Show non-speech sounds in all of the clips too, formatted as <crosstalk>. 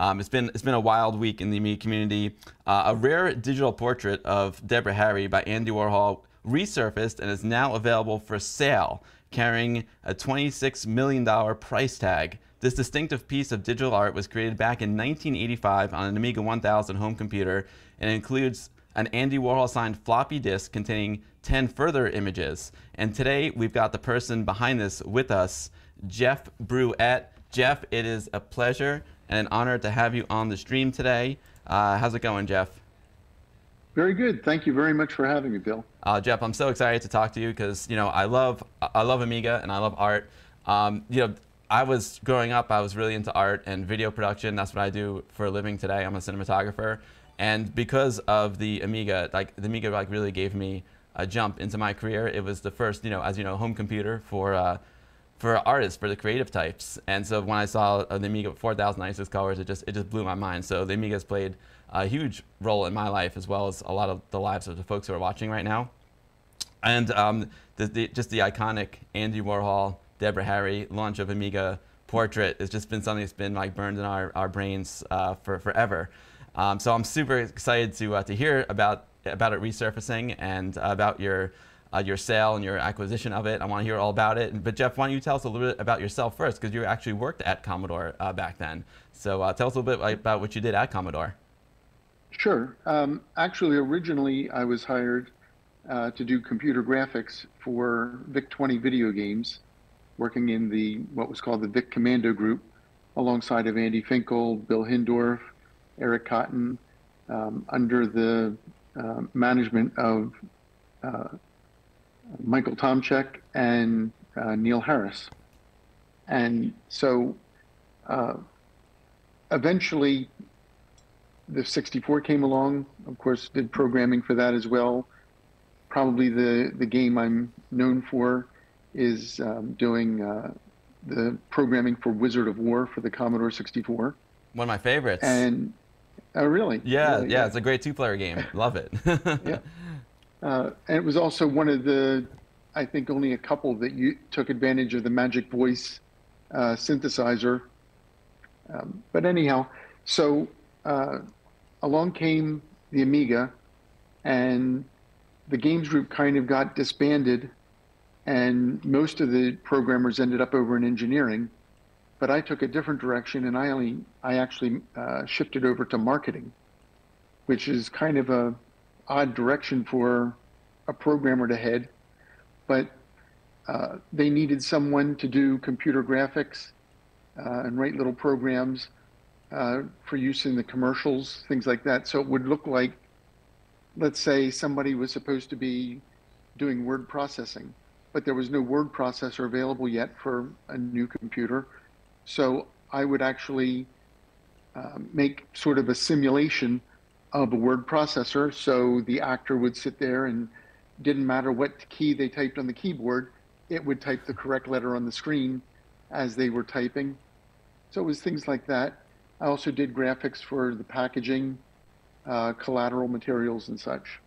Um, it's been it's been a wild week in the Amiga community. Uh, a rare digital portrait of Deborah Harry by Andy Warhol resurfaced and is now available for sale, carrying a $26 million price tag. This distinctive piece of digital art was created back in 1985 on an Amiga 1000 home computer and includes an Andy Warhol signed floppy disk containing 10 further images. And today we've got the person behind this with us, Jeff Bruette. Jeff, it is a pleasure and an honor to have you on the stream today. Uh, how's it going, Jeff? Very good. Thank you very much for having me, Bill. Uh, Jeff, I'm so excited to talk to you because you know I love I love Amiga and I love art. Um, you know, I was growing up, I was really into art and video production. That's what I do for a living today. I'm a cinematographer, and because of the Amiga, like the Amiga, like really gave me a jump into my career. It was the first, you know, as you know, home computer for. Uh, for artists, for the creative types. And so when I saw uh, the Amiga 4096 colors, it just it just blew my mind. So the Amiga's played a huge role in my life as well as a lot of the lives of the folks who are watching right now. And um, the, the, just the iconic Andy Warhol, Deborah Harry launch of Amiga portrait has just been something that's been like burned in our, our brains uh, for forever. Um, so I'm super excited to, uh, to hear about, about it resurfacing and about your uh, your sale and your acquisition of it. I want to hear all about it. But Jeff, why don't you tell us a little bit about yourself first, because you actually worked at Commodore uh, back then. So uh, tell us a little bit about what you did at Commodore. Sure. Um, actually, originally I was hired uh, to do computer graphics for VIC-20 video games, working in the what was called the VIC Commando Group, alongside of Andy Finkel, Bill Hindorff, Eric Cotton, um, under the uh, management of uh, Michael Tomczyk and uh, Neil Harris. And so uh, eventually the 64 came along, of course, did programming for that as well. Probably the, the game I'm known for is um, doing uh, the programming for Wizard of Wor for the Commodore 64. One of my favorites. And oh, really? Yeah, really, yeah, yeah, it's a great two-player game. Love it. <laughs> yeah. Uh, and it was also one of the, I think, only a couple that you took advantage of the Magic Voice uh, synthesizer. Um, but anyhow, so uh, along came the Amiga, and the games group kind of got disbanded, and most of the programmers ended up over in engineering. But I took a different direction, and I only I actually uh, shifted over to marketing, which is kind of a odd direction for a programmer to head, but uh, they needed someone to do computer graphics uh, and write little programs uh, for use in the commercials, things like that. So it would look like, let's say somebody was supposed to be doing word processing, but there was no word processor available yet for a new computer. So I would actually uh, make sort of a simulation of a word processor. So the actor would sit there and didn't matter what key they typed on the keyboard, it would type the correct letter on the screen as they were typing. So it was things like that. I also did graphics for the packaging, uh, collateral materials and such.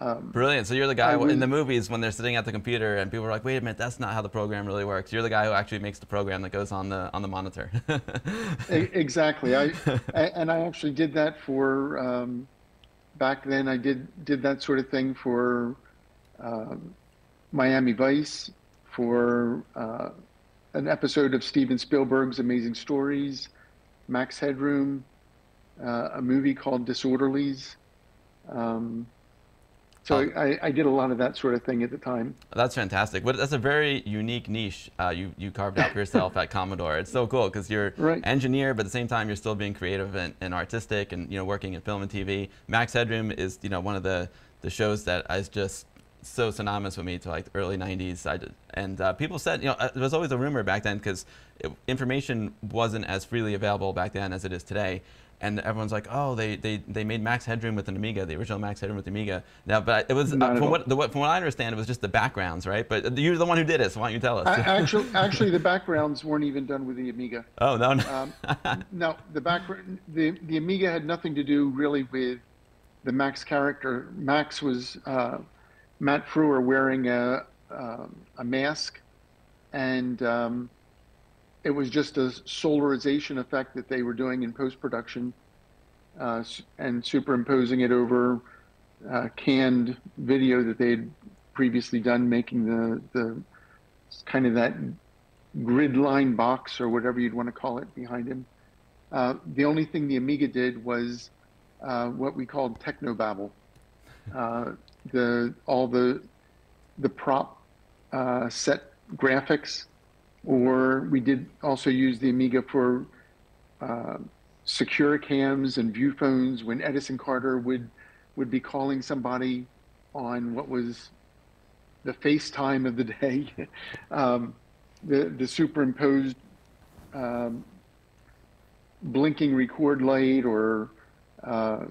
Um, Brilliant. So you're the guy in the movies when they're sitting at the computer and people are like, "Wait a minute, that's not how the program really works." You're the guy who actually makes the program that goes on the on the monitor. exactly. I <laughs> and I actually did that for um, back then. I did did that sort of thing for um, Miami Vice, for uh, an episode of Steven Spielberg's Amazing Stories, Max Headroom, uh, a movie called Disorderlies. Um, so um, I, I, did a lot of that sort of thing at the time. That's fantastic. But that's a very unique niche uh, you, you carved out for yourself at Commodore. It's so cool because you're right. engineer, but at the same time you're still being creative and, and, artistic and you know working in film and TV. Max Headroom is you know one of the, the shows that is just so synonymous with me to like the early 90s. I did, and uh, people said, you know, uh, there was always a rumor back then because information wasn't as freely available back then as it is today and everyone's like, oh, they, they, they made Max Headroom with an Amiga, the original Max Headroom with the Amiga. Now, but it was uh, from what the, from what I understand, it was just the backgrounds, right? But you're the one who did it, so why don't you tell us? actually, actually, the backgrounds weren't even done with the Amiga. <laughs> Oh no, no. um, <laughs> no, the background, the the Amiga had nothing to do really with the Max character. Max was uh, Matt Frewer wearing a um, a mask, and um, it was just a solarization effect that they were doing in post production uh, and superimposing it over uh, canned video that they had previously done, making the the kind of that grid line box or whatever you'd want to call it behind him. Uh, the only thing the Amiga did was uh, what we called technobabble. Uh, the all the the prop uh, set graphics, or we did also use the Amiga for uh, secure cams and view phones when Edison Carter would would be calling somebody on what was the FaceTime of the day, <laughs> um, the the superimposed um, blinking record light or uh,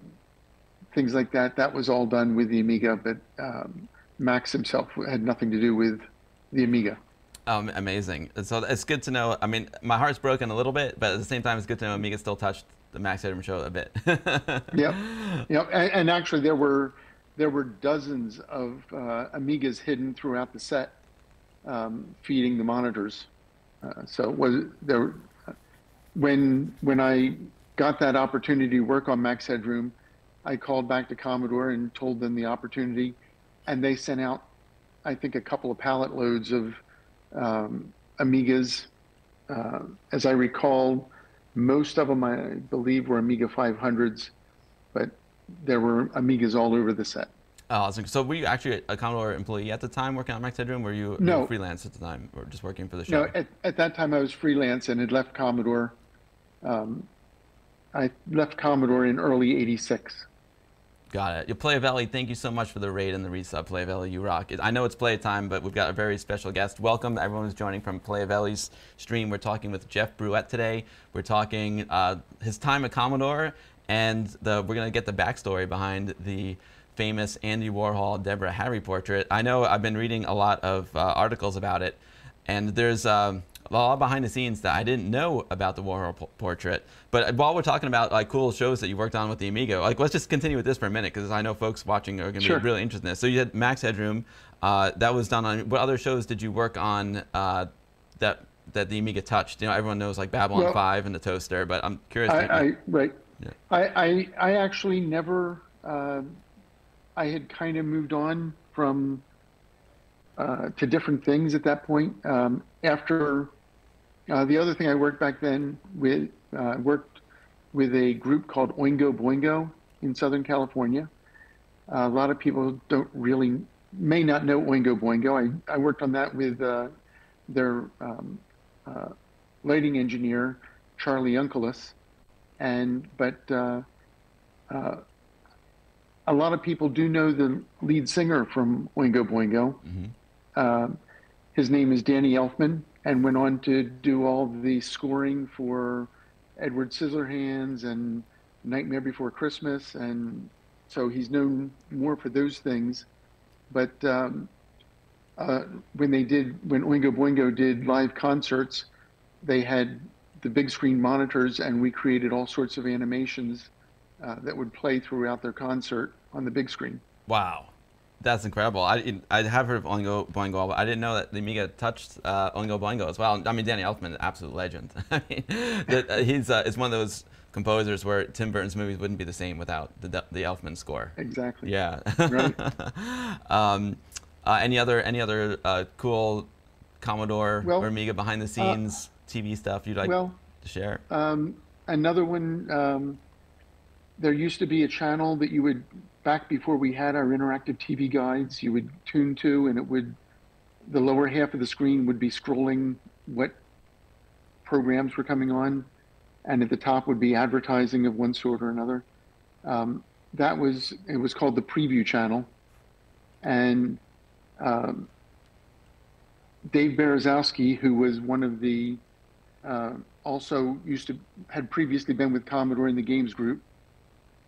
things like that. That was all done with the Amiga, but um, Max himself had nothing to do with the Amiga. Um, amazing. So it's good to know. I mean, my heart's broken a little bit, but at the same time, it's good to know Amiga still touched the Max Headroom show a bit. <laughs> yep, yep. And, and, actually, there were there were dozens of uh, Amigas hidden throughout the set, um, feeding the monitors. Uh, so was there when when I got that opportunity to work on Max Headroom, I called back to Commodore and told them the opportunity, and they sent out, I think, a couple of pallet loads of um, Amigas. Uh, as I recall, most of them, I believe, were Amiga 500s, but there were Amigas all over the set. Oh, awesome. So were you actually a Commodore employee at the time working on Max Headroom? Were you, no. were freelance at the time or just working for the show? No, at, at that time I was freelance and had left Commodore. Um, I left Commodore in early 86. Got it. Your Play Valley, thank you so much for the raid and the resub. Play Valley, you rock. I know it's playtime, but we've got a very special guest. Welcome, everyone who's joining from Play Valley's stream. We're talking with Jeff Bruette today. We're talking uh, his time at Commodore, and the, we're going to get the backstory behind the famous Andy Warhol Deborah Harry portrait. I know I've been reading a lot of uh, articles about it, and there's um, a lot behind the scenes that I didn't know about the Warhol portrait. But while we're talking about like cool shows that you worked on with the Amiga, like let's just continue with this for a minute because I know folks watching are going to sure. be really interested in this. So you had Max Headroom. Uh, that was done on. What other shows did you work on uh, that that the Amiga touched? You know, everyone knows like Babylon well, 5 and the Toaster, but I'm curious. I, I right. Yeah. I, I I actually never. Uh, I had kind of moved on from uh, to different things at that point. Um, after uh, the other thing I worked back then with uh, worked with a group called Oingo Boingo in Southern California. Uh, a lot of people don't really may not know Oingo Boingo. I, I worked on that with uh, their um, uh, lighting engineer Charlie Unkelis, and but uh, a lot of people do know the lead singer from Oingo Boingo. Mm-hmm. his name is Danny Elfman and went on to do all the scoring for Edward Scissorhands and Nightmare Before Christmas, and so he's known more for those things. But um, uh, when they did, when Oingo Boingo did live concerts, they had the big screen monitors, and we created all sorts of animations uh, that would play throughout their concert on the big screen. Wow. That's incredible. I I have heard of Oingo Boingo, but I didn't know that the Amiga touched uh, Oingo Boingo as well. I mean, Danny Elfman, an absolute legend. <laughs> I mean, that, uh, he's uh, it's one of those composers where Tim Burton's movies wouldn't be the same without the the Elfman score. Exactly. Yeah. Right. <laughs> um, uh, any other any other uh, cool Commodore well, or Amiga behind the uh, scenes TV stuff you'd like well, to share? Um, another one. Um, there used to be a channel that you would back before we had our interactive TV guides, you would tune to, and it would, the lower half of the screen would be scrolling what programs were coming on, and at the top would be advertising of one sort or another. Um, that was, it was called the Prevue Channel. And um, Dave Berezowski, who was one of the, uh, also used to, had previously been with Commodore in the games group,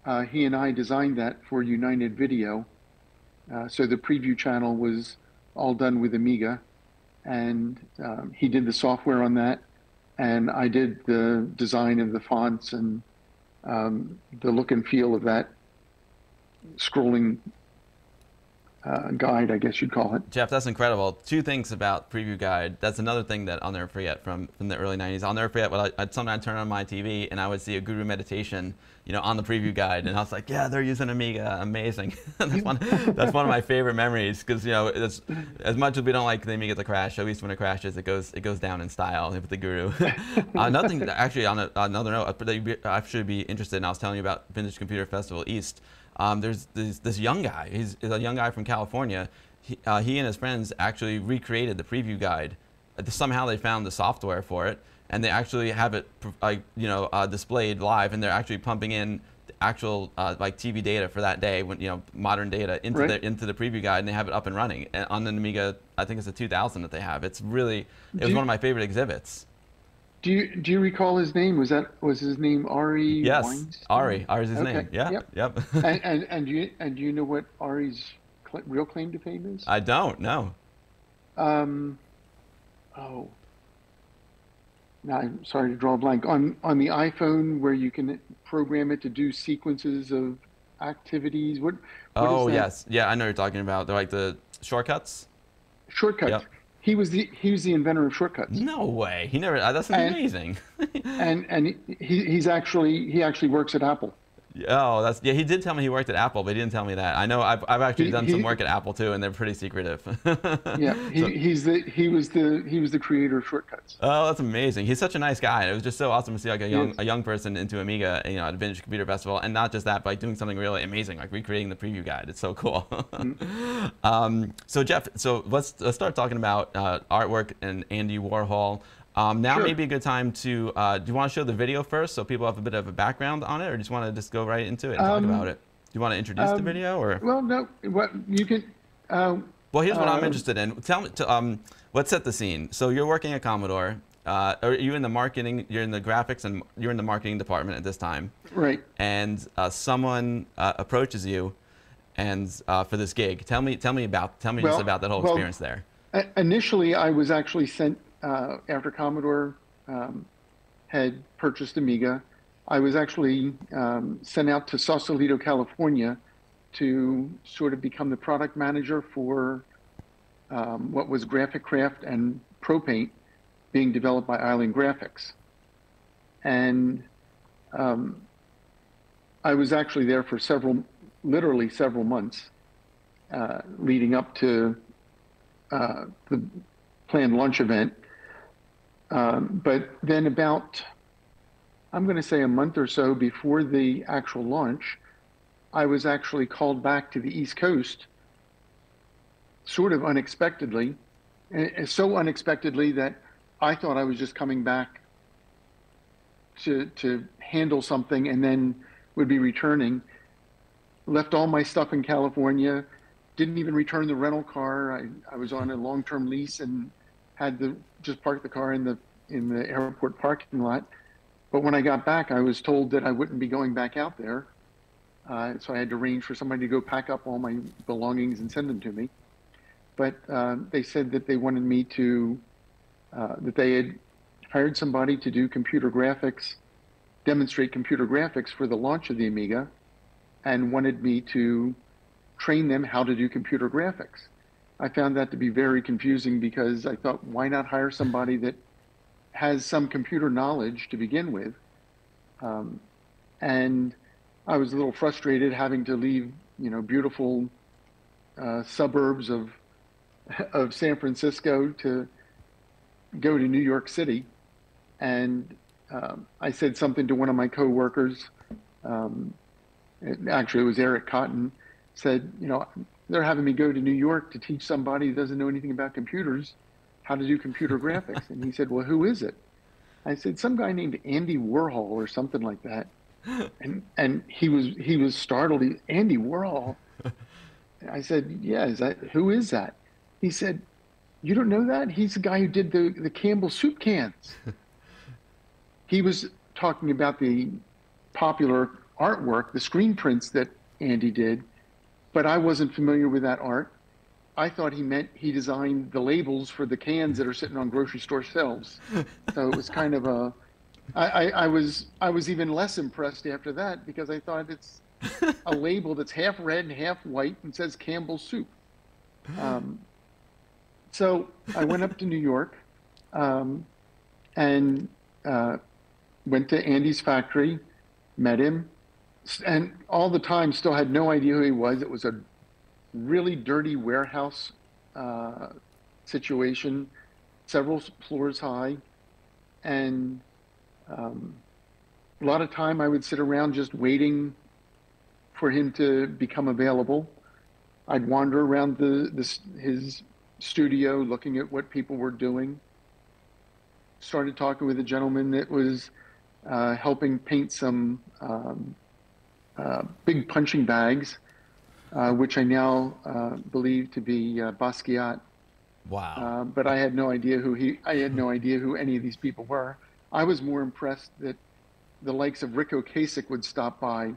uh, he and I designed that for United Video. Uh, so the Prevue Channel was all done with Amiga, and um, he did the software on that, and I did the design of the fonts and um, the look and feel of that scrolling uh, guide, I guess you'd call it. Jeff, that's incredible. Two things about Prevue Guide. That's another thing that I'll never forget from, from the early 90s. I'll never forget what I, I'd sometimes turn on my TV and I would see a guru meditation, you know, on the Prevue Guide, and I was like, yeah, they're using Amiga, amazing. <laughs> that's one that's one of my favorite memories because you know, it's, as much as we don't like the Amiga to crash, at least when it crashes, it goes it goes down in style with the guru. <laughs> another thing, actually, on a, another note, I should be interested. in, I was telling you about Vintage Computer Festival East. Um, there's this, this, young guy. He's, he's, a young guy from California. He, uh, he, and his friends actually recreated the Prevue Guide. Uh, somehow they found the software for it, and they actually have it, uh, you know, uh, displayed live, and they're actually pumping in actual uh, like TV data for that day, when you know modern data into right. the into the Prevue Guide, and they have it up and running and on the Amiga. I think it's a 2000 that they have. It's really it was one of my favorite exhibits. Do you do you recall his name? Was that was his name Ari? Yes, Weinstein? Ari. Ari's his okay. name. Yeah. Yep. Yep. and, <laughs> and and you and do you know what Ari's cl- real claim to fame is? I don't know. Um. Oh. I'm sorry to draw a blank on on the iPhone where you can program it to do sequences of activities. What? what oh yes, yeah, I know you're talking about. They're like the shortcuts. Shortcuts. Yep. He was the he was the inventor of shortcuts. No way. He never. That's and, amazing. <laughs> and and he, he's actually he actually works at Apple. Oh, that's yeah. He did tell me he worked at Apple, but he didn't tell me that. I know I've, I've actually he, done he, some work at Apple too, and they're pretty secretive. <laughs> yeah, he, so, he's the he was the he was the creator of shortcuts. Oh, that's amazing. He's such a nice guy. It was just so awesome to see like a young a young person into Amiga, you know, at Vintage Computer Festival, and not just that, but like doing something really amazing, like recreating the Prevue Guide. It's so cool. mm-hmm. <laughs> um, so Jeff, so let's let's start talking about uh, artwork and Andy Warhol. Um, now sure. may be a good time to, uh, do you want to show the video first so people have a bit of a background on it or just want to just go right into it and um, talk about it? Do you want to introduce um, the video or? Well, no, what you can. Uh, well, here's what I'm um, interested in. Tell me, to, um, let's set the scene. So you're working at Commodore. Uh, are you in the marketing? You're in the graphics and you're in the marketing department at this time. Right. And uh, someone uh, approaches you, and uh, for this gig, tell me, tell me about, tell me well, just about that whole well, experience there. Initially, I was actually sent uh, after Commodore um, had purchased Amiga, I was actually um, sent out to Sausalito, California to sort of become the product manager for um, what was Graphicraft and ProPaint being developed by Island Graphics. And um, I was actually there for several, literally several months uh, leading up to uh, the planned lunch event um, but then about, I'm going to say a month or so before the actual launch, I was actually called back to the East Coast, sort of unexpectedly, and so unexpectedly that I thought I was just coming back to to handle something and then would be returning. Left all my stuff in California, didn't even return the rental car. I, I was on a long-term lease and had to just park the car in the in the airport parking lot. But when I got back, I was told that I wouldn't be going back out there. Uh, so I had to arrange for somebody to go pack up all my belongings and send them to me. But uh, they said that they wanted me to, uh, that they had hired somebody to do computer graphics, demonstrate computer graphics for the launch of the Amiga, and wanted me to train them how to do computer graphics. I found that to be very confusing because I thought, why not hire somebody that has some computer knowledge to begin with? Um, and I was a little frustrated having to leave, you know, beautiful uh, suburbs of <laughs> of San Francisco to go to New York City. And um, I said something to one of my coworkers. Um, it, actually, it was Eric Cotton. Said, you know, they're having me go to New York to teach somebody who doesn't know anything about computers how to do computer graphics. And he said, well, who is it? I said, some guy named Andy Warhol or something like that. <laughs> And and he was he was startled. He, Andy Warhol. <laughs> I said, yeah, is that who is that? He said, you don't know that? He's the guy who did the, the Campbell soup cans. <laughs> he was talking about the popular artwork, the screen prints that Andy did but I wasn't familiar with that art. I thought he meant he designed the labels for the cans that are sitting on grocery store shelves. So it was kind of a. I, I, I was I was even less impressed after that because I thought it's a label that's half red and half white and says Campbell's soup. Um, so I went up to New York um, and uh, went to Andy's factory, met him, and all the time still had no idea who he was. It was a really dirty warehouse uh, situation, several floors high, and um, a lot of time I would sit around just waiting for him to become available. I'd wander around the, his studio looking at what people were doing. Started talking with a gentleman that was uh, helping paint some um, big punching bags, uh, which I now uh, believe to be uh, Basquiat. Wow. Uh, but I had no idea who he. I had no idea who any of these people were. I was more impressed that the likes of Ric Ocasek would stop by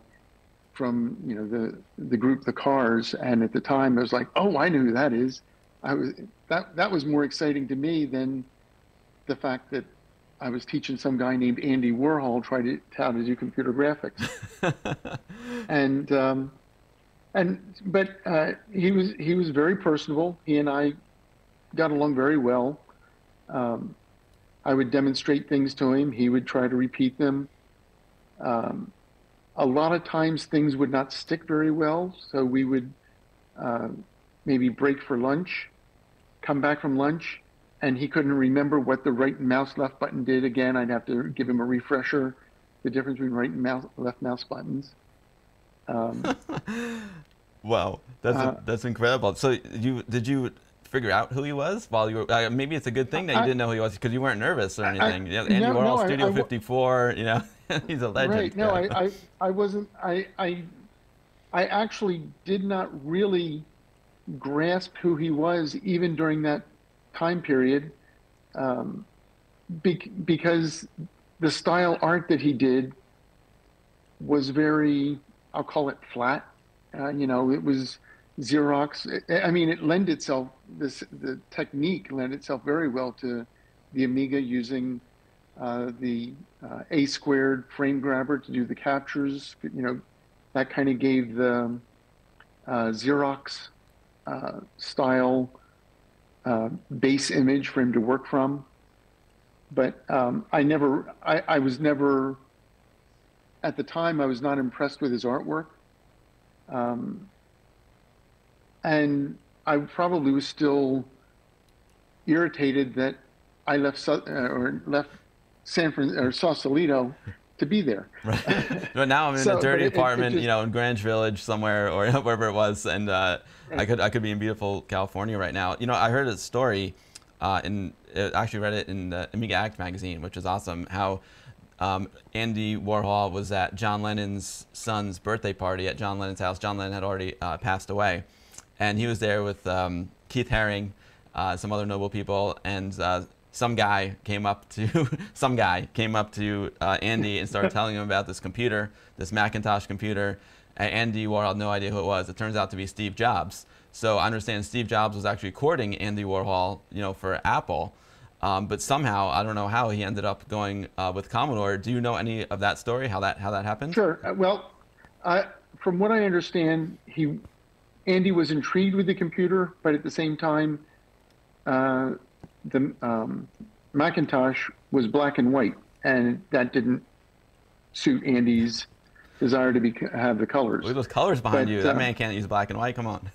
from you know the the group the Cars, and at the time I was like, oh, I know who that is. I was that that was more exciting to me than the fact that I was teaching some guy named Andy Warhol try to how to do computer graphics, <laughs> and um, and but uh, he was he was very personable. He and I got along very well. Um, I would demonstrate things to him. He would try to repeat them. Um, a lot of times things would not stick very well, so we would uh, maybe break for lunch, come back from lunch, and he couldn't remember what the right mouse left button did again. I'd have to give him a refresher, the difference between right and mouse, left mouse buttons. Um, <laughs> wow, that's uh, a, that's incredible. So you did you figure out who he was while you were? Uh, maybe it's a good thing that you I, didn't know who he was because you weren't nervous or anything. I, you know, Andy no, Warhol, no, Studio I, 54. You know, <laughs> he's a legend. Right. No, I, I, I wasn't. I, I, I actually did not really grasp who he was even during that time period, um, be, because the style art that he did was very, I'll call it flat. Uh, you know, it was Xerox. I mean, it lent itself this the technique lent itself very well to the Amiga using uh, the uh, A squared frame grabber to do the captures. You know, that kind of gave the uh, Xerox uh, style uh, base image for him to work from. But um, I never, I, I was never, at the time, I was not impressed with his artwork. Um, and I probably was still irritated that I left uh, or left San Fran or Sausalito to be there. <laughs> Right. but now I'm in so, a dirty it, apartment, it just, you know, in Greenwich Village somewhere or <laughs> wherever it was, and uh. I could I could be in beautiful California right now. You know, I heard a story, uh, in uh, actually read it in the Amiga Addict magazine, which is awesome. How um, Andy Warhol was at John Lennon's son's birthday party at John Lennon's house. John Lennon had already uh, passed away and he was there with um, Keith Haring, uh, some other noble people, and uh, some guy came up to <laughs> some guy came up to uh, Andy and started <laughs> telling him about this computer, this Macintosh computer. And Andy Warhol had no idea who it was. It turns out to be Steve Jobs. So I understand Steve Jobs was actually courting Andy Warhol, you know, for Apple. Um, but somehow, I don't know how he ended up going uh, with Commodore. Do you know any of that story? How that how that happened? Sure. Uh, well, from what I understand, he Andy was intrigued with the computer, but at the same time, uh, the um, Macintosh was black and white, and that didn't suit Andy's desire to be have the colors. Look at those colors behind but, you. That uh, man can't use black and white. Come on.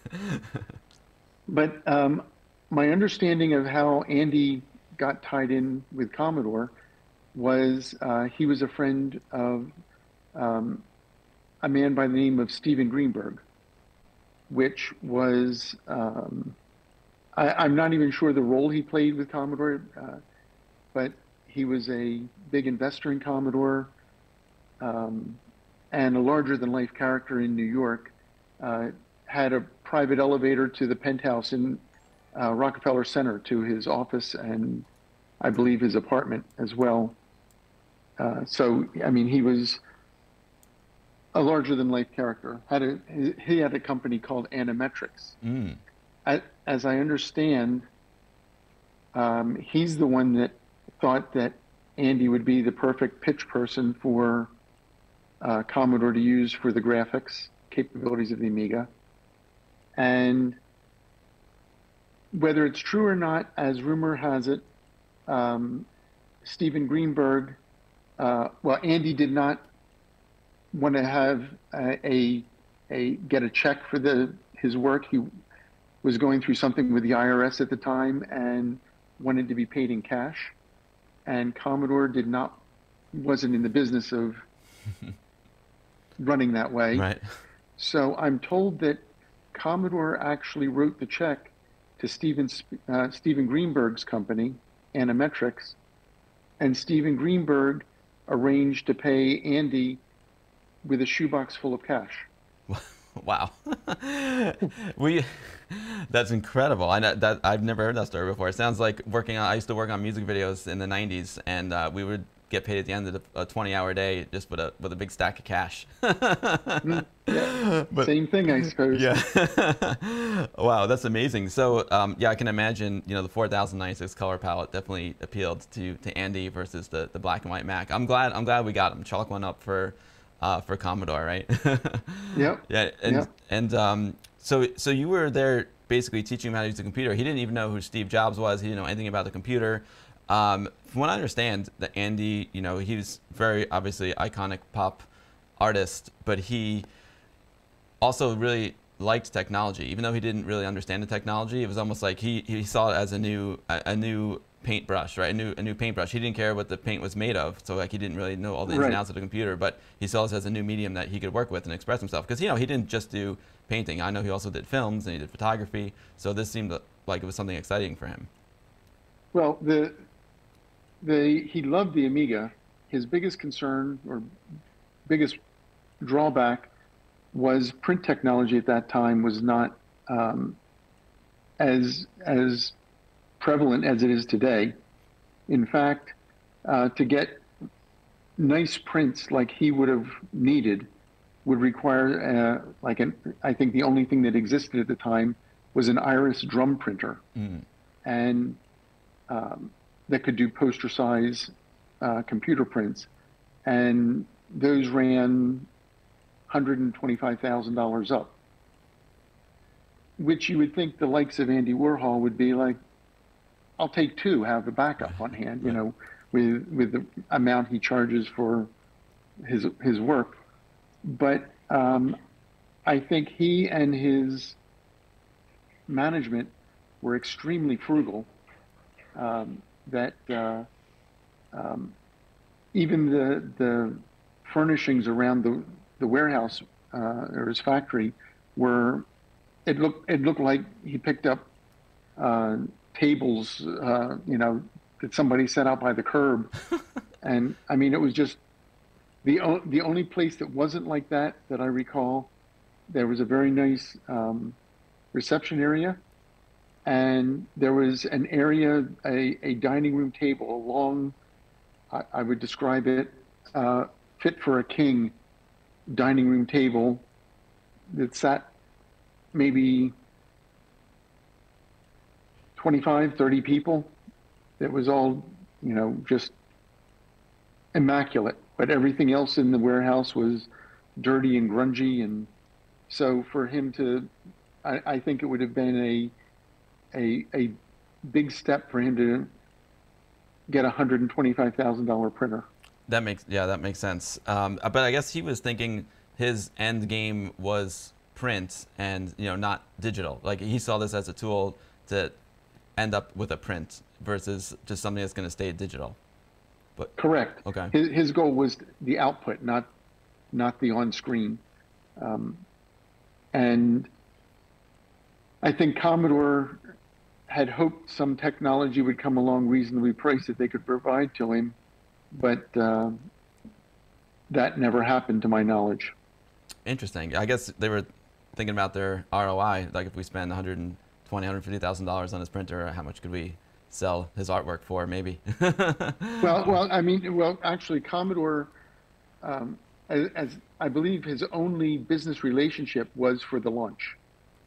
<laughs> but um, my understanding of how Andy got tied in with Commodore was uh, he was a friend of um, a man by the name of Steven Greenberg which was um, I, am not even sure the role he played with Commodore, uh, but he was a big investor in Commodore um, and a larger than life character in New York. Uh, had a private elevator to the penthouse in uh, Rockefeller Center to his office and I believe his apartment as well. Uh, so, I mean, he was a larger than life character. Had a he had a company called Anametrics. Mm. As I understand, um, he's the one that thought that Andy would be the perfect pitch person for uh, Commodore to use for the graphics capabilities of the Amiga, and whether it's true or not, as rumor has it, um, Steven Greenberg, uh, well, Andy did not want to have a, a, a get a check for the his work. He was going through something with the IRS at the time and wanted to be paid in cash. And Commodore did not wasn't in the business of <laughs> running that way. Right. So I'm told that Commodore actually wrote the check to Steven, uh, Steven Greenberg's company, Anametrics, and Steven Greenberg arranged to pay Andy with a shoebox full of cash. Wow. <laughs> we that's incredible. I that I've never heard that story before. It sounds like working on I used to work on music videos in the 90s and uh, we would get paid at the end of a 20 hour day just with a with a big stack of cash. mm, yeah. <laughs> but, Same thing, I suppose. Yeah. <laughs> wow, that's amazing. So um, yeah, I can imagine you know the 4096 color palette definitely appealed to to Andy versus the the black and white Mac. I'm glad I'm glad we got him. Chalk one up for. Uh, for Commodore, right? <laughs> yep. Yeah, and yep. and um, so so you were there basically teaching him how to use the computer. He didn't even know who Steve Jobs was. He didn't know anything about the computer. Um, from what I understand, that Andy, you know, he was very obviously iconic pop artist, but he also really liked technology, even though he didn't really understand the technology. It was almost like he, he saw it as a new a, a new paintbrush, right? A new a new paintbrush. He didn't care what the paint was made of, so like he didn't really know all the ins right. and outs of the computer. But he saw this as a new medium that he could work with and express himself. Because you know he didn't just do painting. I know he also did films and he did photography. So this seemed like it was something exciting for him. Well, the the he loved the Amiga. His biggest concern or biggest drawback was print technology at that time was not um, as as prevalent as it is today. In fact, uh, to get nice prints like he would have needed would require uh, like an I think the only thing that existed at the time was an iris drum printer, mm. and um, that could do poster size uh, computer prints, and those ran $125,000 up, which you would think the likes of Andy Warhol would be like, I'll take two, have a backup on hand, you know, with with the amount he charges for his his work. But um, I think he and his management were extremely frugal. Um, that uh, um, even the the furnishings around the the warehouse uh, or his factory were it looked it looked like he picked up uh, tables uh, you know that somebody set out by the curb. <laughs> And I mean it was just the o- the only place that wasn't like that that I recall there was a very nice um, reception area. And there was an area, a, a dining room table, a long, I, I would describe it, uh, fit for a king dining room table that sat maybe 25, 30 people. It was all, you know, just immaculate. But everything else in the warehouse was dirty and grungy. And so for him to, I, I think it would have been a, a a big step for him to get a hundred and twenty five thousand dollar printer. That makes yeah, that makes sense. Um, but I guess he was thinking his end game was print and you know not digital. Like he saw this as a tool to end up with a print versus just something that's going to stay digital. But correct. Okay. His, his goal was the output, not not the on screen. Um, and I think Commodore had hoped some technology would come along reasonably priced that they could provide to him, but uh, that never happened to my knowledge. Interesting. I guess they were thinking about their ROI. Like if we spend 120, 150 thousand dollars on his printer, how much could we sell his artwork for? Maybe. <laughs> well, well, I mean, well, actually, Commodore, um, as, as I believe, his only business relationship was for the launch.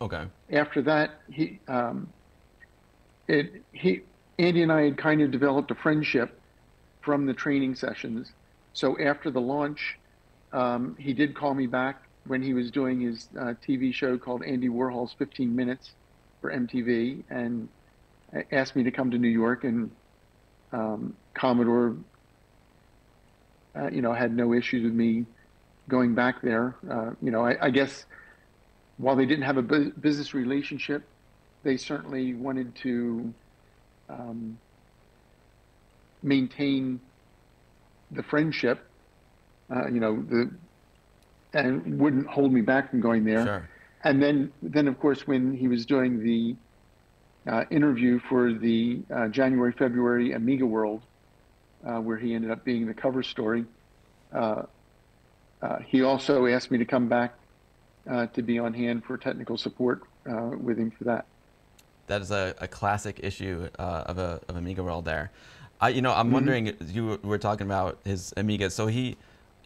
Okay. After that, he um, it he Andy and I had kind of developed a friendship from the training sessions. So after the launch, um, he did call me back when he was doing his uh, TV show called Andy Warhol's 15 Minutes, for MTV and asked me to come to New York, and um, Commodore, uh, you know, had no issues with me going back there. Uh, you know, I, I, guess while they didn't have a bu business relationship, they certainly wanted to um, maintain the friendship. Uh, you know, the and wouldn't hold me back from going there. Sure. And then, then of course, when he was doing the uh, interview for the uh, January February Amiga World, uh, where he ended up being the cover story, uh, uh, he also asked me to come back uh, to be on hand for technical support with him for that. That is a, a classic issue of a of Amiga World there. I, you know, I'm mm -hmm. wondering. You were talking about his Amiga, so he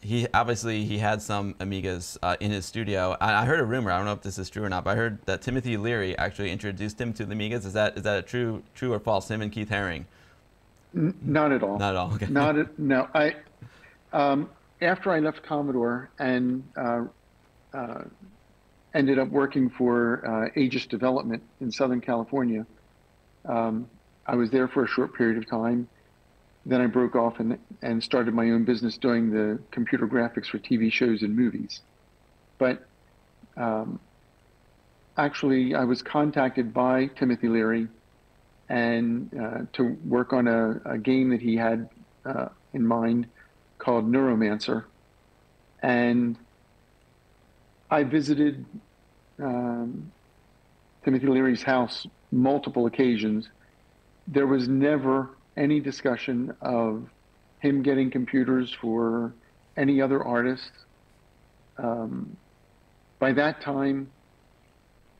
he obviously he had some Amigas uh, in his studio. I, I, heard a rumor. I don't know if this is true or not, but I heard that Timothy Leary actually introduced him to the Amigas. Is that is that a true true or false? Him and Keith Haring? N not at all. Not at all. Okay. Not at, <laughs> no. I um, after I left Commodore and uh, uh, ended up working for uh, Aegis Development in Southern California. Um, I was there for a short period of time then I broke off and, and started my own business doing the computer graphics for TV shows and movies. But um, actually, I was contacted by Timothy Leary and uh, to work on a, a, game that he had uh, in mind called Neuromancer. And I visited um, Timothy Leary's house multiple occasions. There was never any discussion of him getting computers for any other artist. Um, by that time,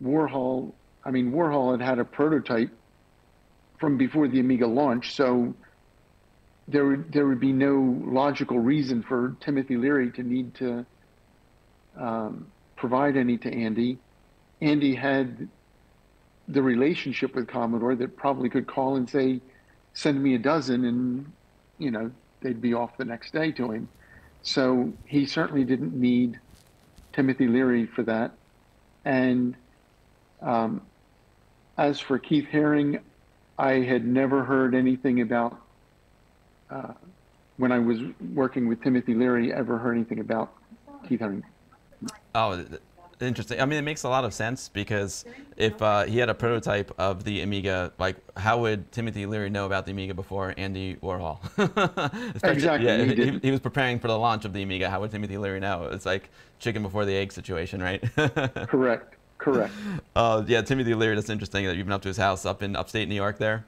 Warhol, I mean, Warhol had had a prototype from before the Amiga launch, so there would, there would be no logical reason for Timothy Leary to need to um, provide any to Andy. Andy had the relationship with Commodore that probably could call and say, send me a dozen and, you know, they'd be off the next day to him. So he certainly didn't need Timothy Leary for that. And um, as for Keith Haring, I had never heard anything about, uh, when I was working with Timothy Leary, ever heard anything about Keith Haring. Oh, interesting. I mean, it makes a lot of sense because if uh, he had a prototype of the Amiga, like how would Timothy Leary know about the Amiga before Andy Warhol? <laughs> exactly. Yeah, he, he, he, was preparing for the launch of the Amiga. How would Timothy Leary know? It's like chicken before the egg situation, right? <laughs> Correct. Correct. Uh, yeah, Timothy Leary. That's interesting that you've been up to his house up in upstate New York there.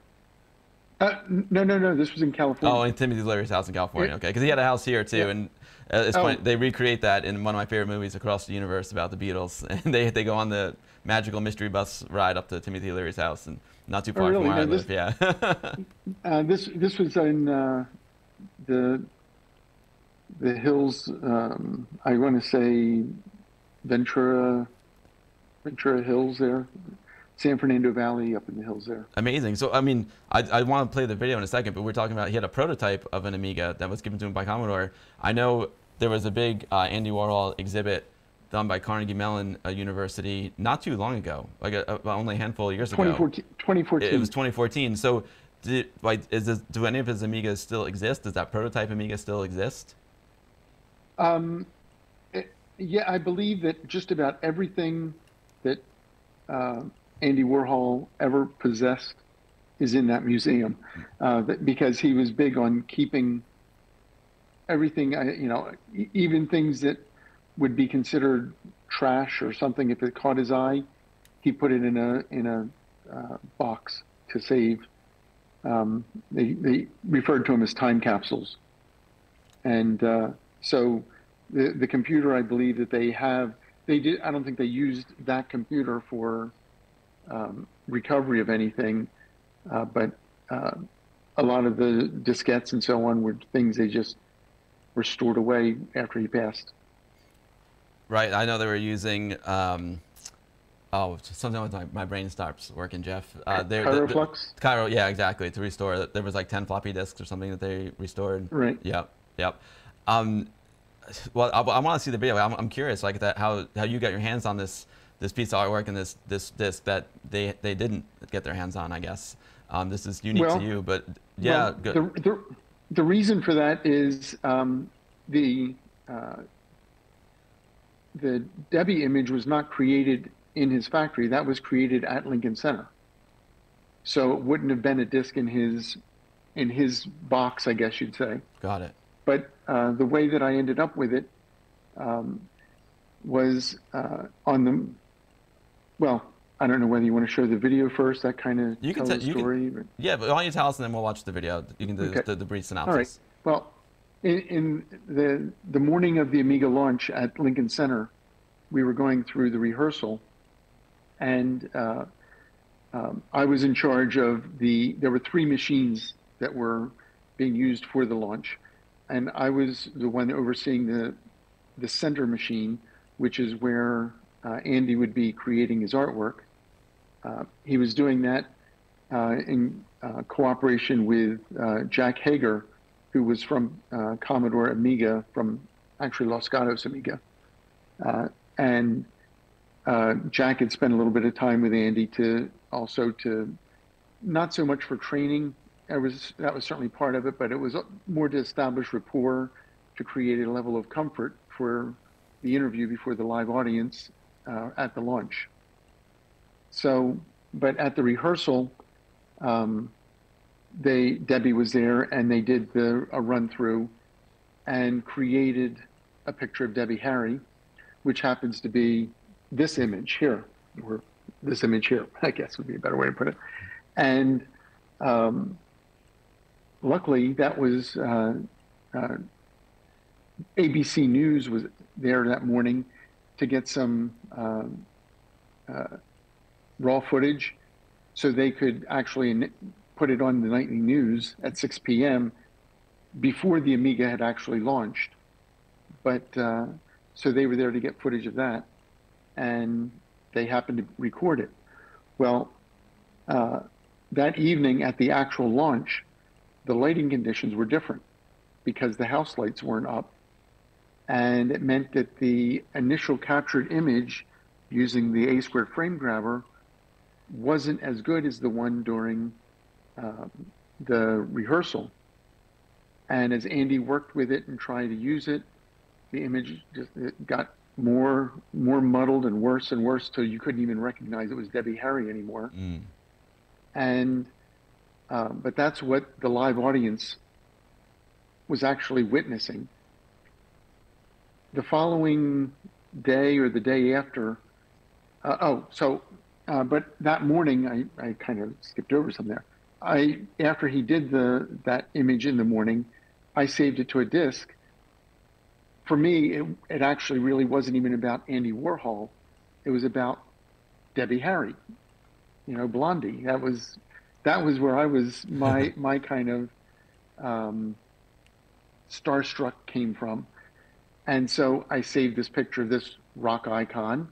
Uh, no, no, no. This was in California. Oh, in Timothy Leary's house in California. Okay, because he had a house here too, yeah. and uh, this oh. funny. They recreate that in one of my favorite movies across the universe about the Beatles, <laughs> and they they go on the magical mystery bus ride up to Timothy Leary's house, and not too oh, far oh, really? from where no, I this, live. Yeah. <laughs> uh, this this was in uh, the the hills. Um, I want to say Ventura Ventura Hills there. San Fernando Valley up in the hills there. Amazing. So, I mean, I, I want to play the video in a second, but we're talking about he had a prototype of an Amiga that was given to him by Commodore. I know there was a big uh, Andy Warhol exhibit done by Carnegie Mellon uh, University not too long ago, like a, a, only a handful of years 2014, ago. 2014. It was 2014. So, did, like, is this, do any of his Amigas still exist? Does that prototype Amiga still exist? Um, it, yeah, I believe that just about everything that uh, Andy Warhol ever possessed is in that museum, uh, because he was big on keeping everything. Uh, you know, even things that would be considered trash or something if it caught his eye, he put it in a in a uh, box to save. Um, they they referred to them as time capsules, and uh, so the the computer I believe that they have they did I don't think they used that computer for um, recovery of anything, uh, but uh, a lot of the diskettes and so on were things they just were stored away after he passed. Right. I know they were using. Um, oh, sometimes my, my brain stops working, Jeff. Uh, KryoFlux. The, Cairo, yeah, exactly. To restore, there was like ten floppy disks or something that they restored. Right. Yep. Yep. Um, well, I, I want to see the video. I'm, I'm curious, like that, how how you got your hands on this this piece of artwork and this this disc that they they didn't get their hands on. I guess um, this is unique Well- to you, but yeah, Well, good. The, the, the reason for that is um, the uh, the Debbie image was not created in his factory. That was created at Lincoln Center. So it wouldn't have been a disc in his in his box, I guess you'd say. got it. But uh, the way that I ended up with it um, was uh, on the well. I don't know whether you want to show the video first. That kind of You can tells t- the you can- story. but- Yeah, but why don't you tell us and then we'll watch the video. You can do Okay. the, the brief synopsis. All right. Well, in, in the the morning of the Amiga launch at Lincoln Center, we were going through the rehearsal, and uh, um, I was in charge of the. There were three machines that were being used for the launch, and I was the one overseeing the the center machine, which is where uh, Andy would be creating his artwork. Uh, he was doing that uh, in uh, cooperation with uh, Jack Haeger, who was from Commodore Amiga, from actually Los Gatos Amiga. And Jack had spent a little bit of time with Andy to also to not so much for training. Was that was certainly part of it, but it was more to establish rapport, to create a level of comfort for the interview before the live audience uh, at the launch. So, but at the rehearsal, um, they Debbie was there and they did the a run through and created a picture of Debbie Harry, which happens to be this image here, or this image here, <laughs> I guess would be a better way to put it. And um, luckily, that was uh, uh, ABC News was there that morning to get some um, uh, raw footage so they could actually put it on the nightly news at 6 p.m. before the Amiga had actually launched. But uh, so they were there to get footage of that, and they happened to record it. Well, uh, that evening at the actual launch, the lighting conditions were different because the house lights weren't up. And it meant that the initial captured image using the A squared frame grabber wasn't as good as the one during um, the rehearsal. And as Andy worked with it and tried to use it, the image just it got more more muddled and worse and worse till you couldn't even recognize it was Debbie Harry anymore. Mm. And um, but that's what the live audience was actually witnessing. The following day or the day after, uh, oh, so, uh, but that morning I, I kind of skipped over some there. I after he did the that image in the morning, I saved it to a disk. For me, it, it actually really wasn't even about Andy Warhol. It was about Debbie Harry, you know, Blondie. That was that was where I was. My <laughs> my kind of um, starstruck came from, and so I saved this picture of this rock icon,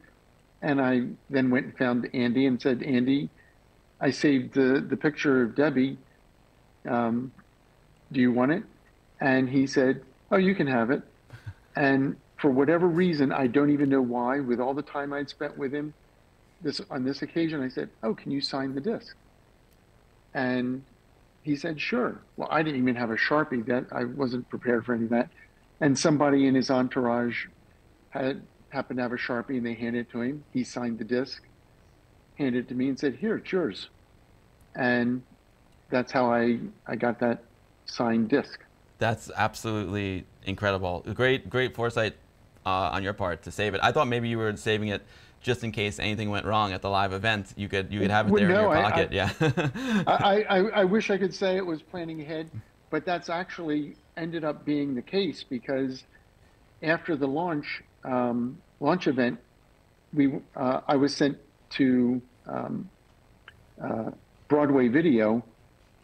and I then went and found Andy and said, Andy, I saved the the picture of Debbie. Um, do you want it? And he said, Oh, you can have it. <laughs> And for whatever reason, I don't even know why, with all the time I'd spent with him, this on this occasion, I said, "Oh, can you sign the disc?" And he said, "Sure." Well, I didn't even have a sharpie. That I wasn't prepared for any of that. And somebody in his entourage had happened to have a sharpie, and they handed it to him. He signed the disc, handed it to me, and said, "Here, it's yours." And that's how I I got that signed disc. That's absolutely incredible. Great, great foresight uh, on your part to save it. I thought maybe you were saving it just in case anything went wrong at the live event. You could you could have it Well, there in no, your I- pocket. I- yeah. I, I, <laughs> I wish I could say it was planning ahead, but that's actually ended up being the case because after the launch um, launch event, we uh, I was sent to um, uh, Broadway Video,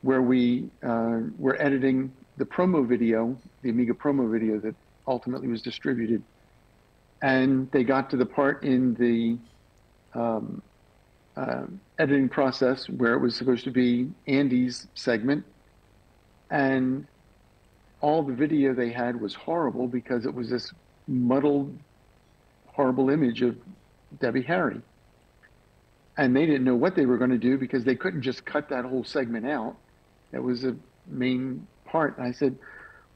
where we uh, were editing the promo video, the Amiga promo video that ultimately was distributed, and they got to the part in the um, uh, editing process where it was supposed to be Andy's segment, and all the video they had was horrible because it was this muddled, horrible image of Debbie Harry. and they didn't know what they were going to do because they couldn't just cut that whole segment out. That was a main part. And I said,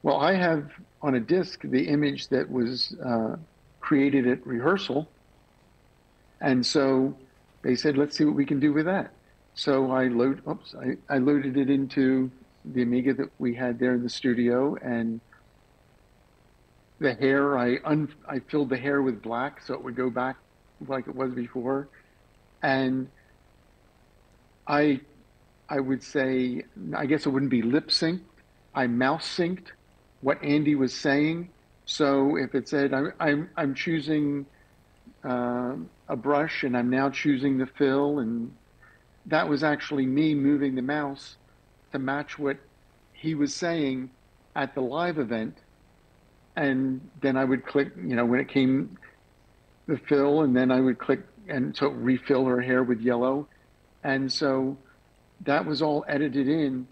well, I have on a disc the image that was uh, created at rehearsal. And so they said, let's see what we can do with that. So I load, oops, I, I loaded it into the Amiga that we had there in the studio and the hair, I un, I filled the hair with black so it would go back like it was before. And I, I would say, I guess it wouldn't be lip synced. I mouse synced what Andy was saying. So if it said, I'm, I'm, I'm choosing uh, a brush and I'm now choosing the fill, and that was actually me moving the mouse to match what he was saying at the live event. And then I would click, you know, when it came the fill, and then I would click and so refill her hair with yellow. And so that was all edited in.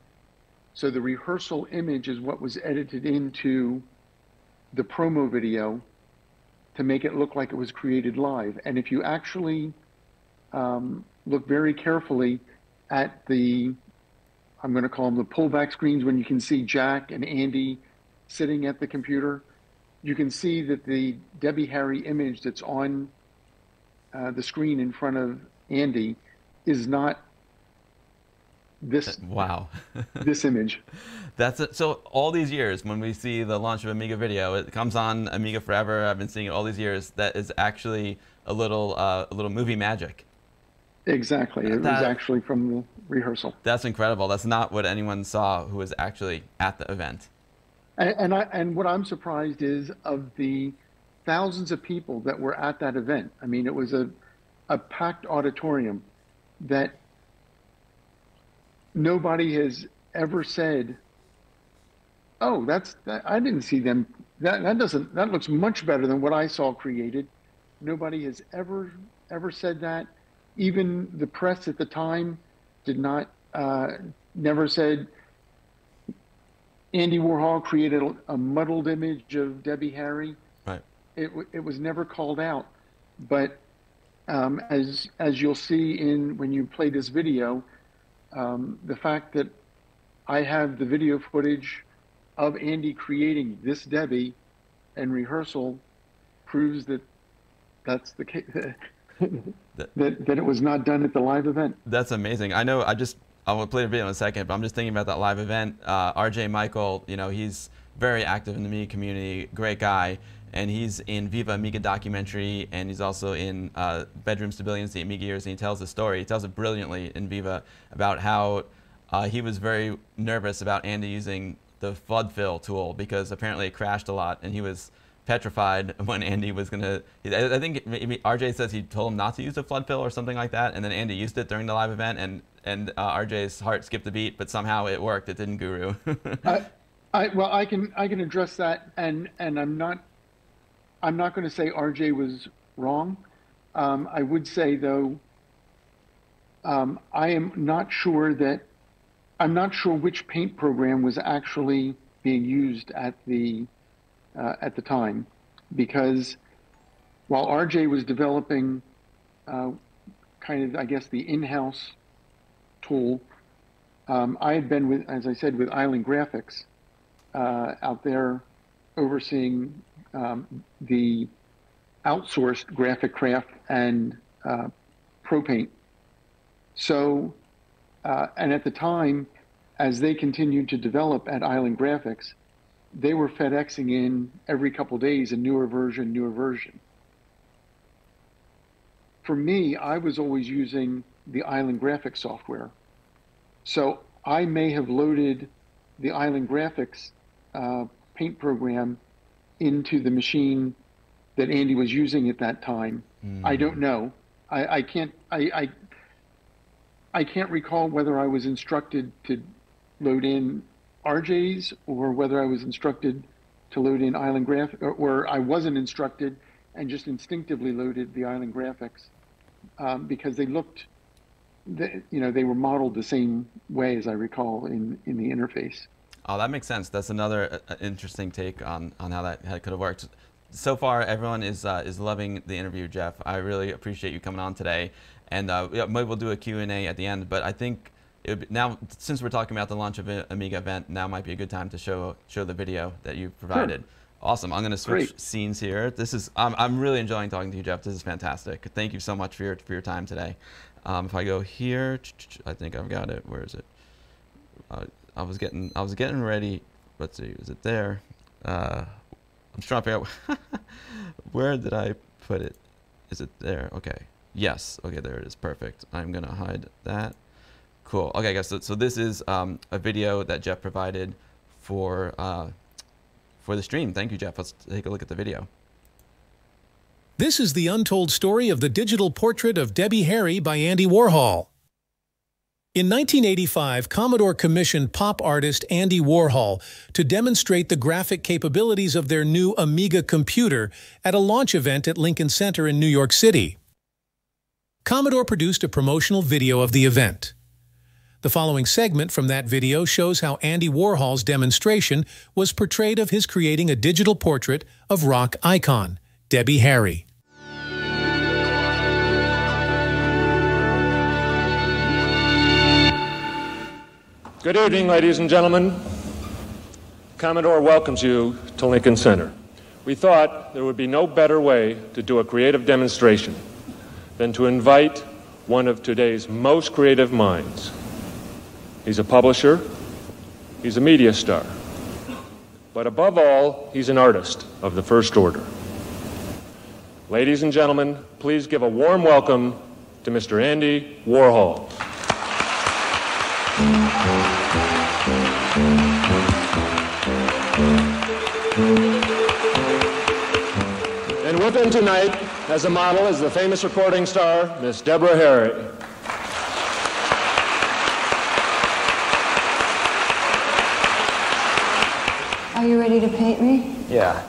So the rehearsal image is what was edited into the promo video to make it look like it was created live. And if you actually um, look very carefully at the, I'm going to call them the pullback screens when you can see Jack and Andy sitting at the computer, you can see that the Debbie Harry image that's on uh, the screen in front of Andy is not this wow. <laughs> this image. That's it so all these years when we see the launch of amiga video it comes on amiga forever. I've been seeing it all these years. That is actually a little uh, a little movie magic exactly it that, was actually from the rehearsal that's incredible that's not what anyone saw who was actually at the event and, and i and what i'm surprised is of the thousands of people that were at that event i mean it was a a packed auditorium that nobody has ever said, "Oh, that's that, I didn't see them. That that doesn't that looks much better than what I saw created." Nobody has ever ever said that. Even the press at the time did not uh, never said Andy Warhol created a, a, muddled image of Debbie Harry. Right. It it was never called out, but um, as as you'll see in when you play this video, um, the fact that I have the video footage of Andy creating this Debbie and rehearsal proves that that's the case. <laughs> that, that, that it was not done at the live event. That's amazing. I know. I just I will play the video in a second, but I'm just thinking about that live event. Uh, RJ Mical, you know, he's very active in the media community, great guy, and he's in Viva Amiga documentary, and he's also in uh, Bedrooms to the Amiga years, and he tells the story. He tells it brilliantly in Viva about how uh, he was very nervous about Andy using the flood fill tool because apparently it crashed a lot, and he was petrified <laughs> when Andy was gonna. I think maybe RJ says he told him not to use the flood fill or something like that, and then Andy used it during the live event, and and uh, RJ's heart skipped a beat, but somehow it worked. It didn't guru. <laughs> I, I, well, I can I can address that, and and I'm not I'm not going to say RJ was wrong. Um, I would say, though, um, I am not sure that I'm not sure which paint program was actually being used at the uh, at the time, because while RJ was developing uh, kind of, I guess, the in-house tool, um, I had been with, as I said, with Island Graphics uh, out there overseeing um, the outsourced Graphicraft and uh, ProPaint. So, uh, and at the time, as they continued to develop at Island Graphics, they were FedExing in every couple days a newer version, newer version. For me, I was always using the Island Graphics software. So I may have loaded the Island Graphics uh, paint program into the machine that Andy was using at that time. Mm. I don't know. I, I can't. I, I I can't recall whether I was instructed to load in RJ's or whether I was instructed to load in Island Graph or, or I wasn't instructed and just instinctively loaded the Island graphics um, because they looked, the, you know, they were modeled the same way as I recall in in the interface. Oh, that makes sense. That's another uh, uh, interesting take on, on how that, how could have worked. so far everyone is uh, is loving the interview, Jeff. I really appreciate you coming on today, and uh, maybe we'll do a Q and A at the end. But I think be, now, since we're talking about the launch of an Amiga event, now might be a good time to show show the video that you provided. Sure. Awesome. I'm going to switch Great. scenes here. This is I'm, I'm really enjoying talking to you, Jeff. This is fantastic. Thank you so much for your for your time today. Um, if I go here, <tsk> I think I've got it. Where is it? Uh, I was getting I was getting ready. Let's see, is it there? Uh, I'm trying to figure out <laughs> where did I put it. Is it there? Okay. Yes. Okay, there it is. Perfect. I'm gonna hide that. Cool. Okay, guys. So, so this is um, a video that Jeff provided for uh, for the stream. Thank you, Jeff. Let's take a look at the video. This is the untold story of the digital portrait of Debbie Harry by Andy Warhol. In 1985, Commodore commissioned pop artist Andy Warhol to demonstrate the graphic capabilities of their new Amiga computer at a launch event at Lincoln Center in New York City. Commodore produced a promotional video of the event. The following segment from that video shows how Andy Warhol's demonstration was portrayed of his creating a digital portrait of rock icon, Debbie Harry. Good evening, ladies and gentlemen. Commodore welcomes you to Lincoln Center. We thought there would be no better way to do a creative demonstration than to invite one of today's most creative minds, He's a publisher, he's a media star, but above all, he's an artist of the first order. Ladies and gentlemen, please give a warm welcome to Mr. Andy Warhol. And with him tonight, as a model, is the famous recording star, Miss Deborah Harry. Are you ready to paint me? Yeah.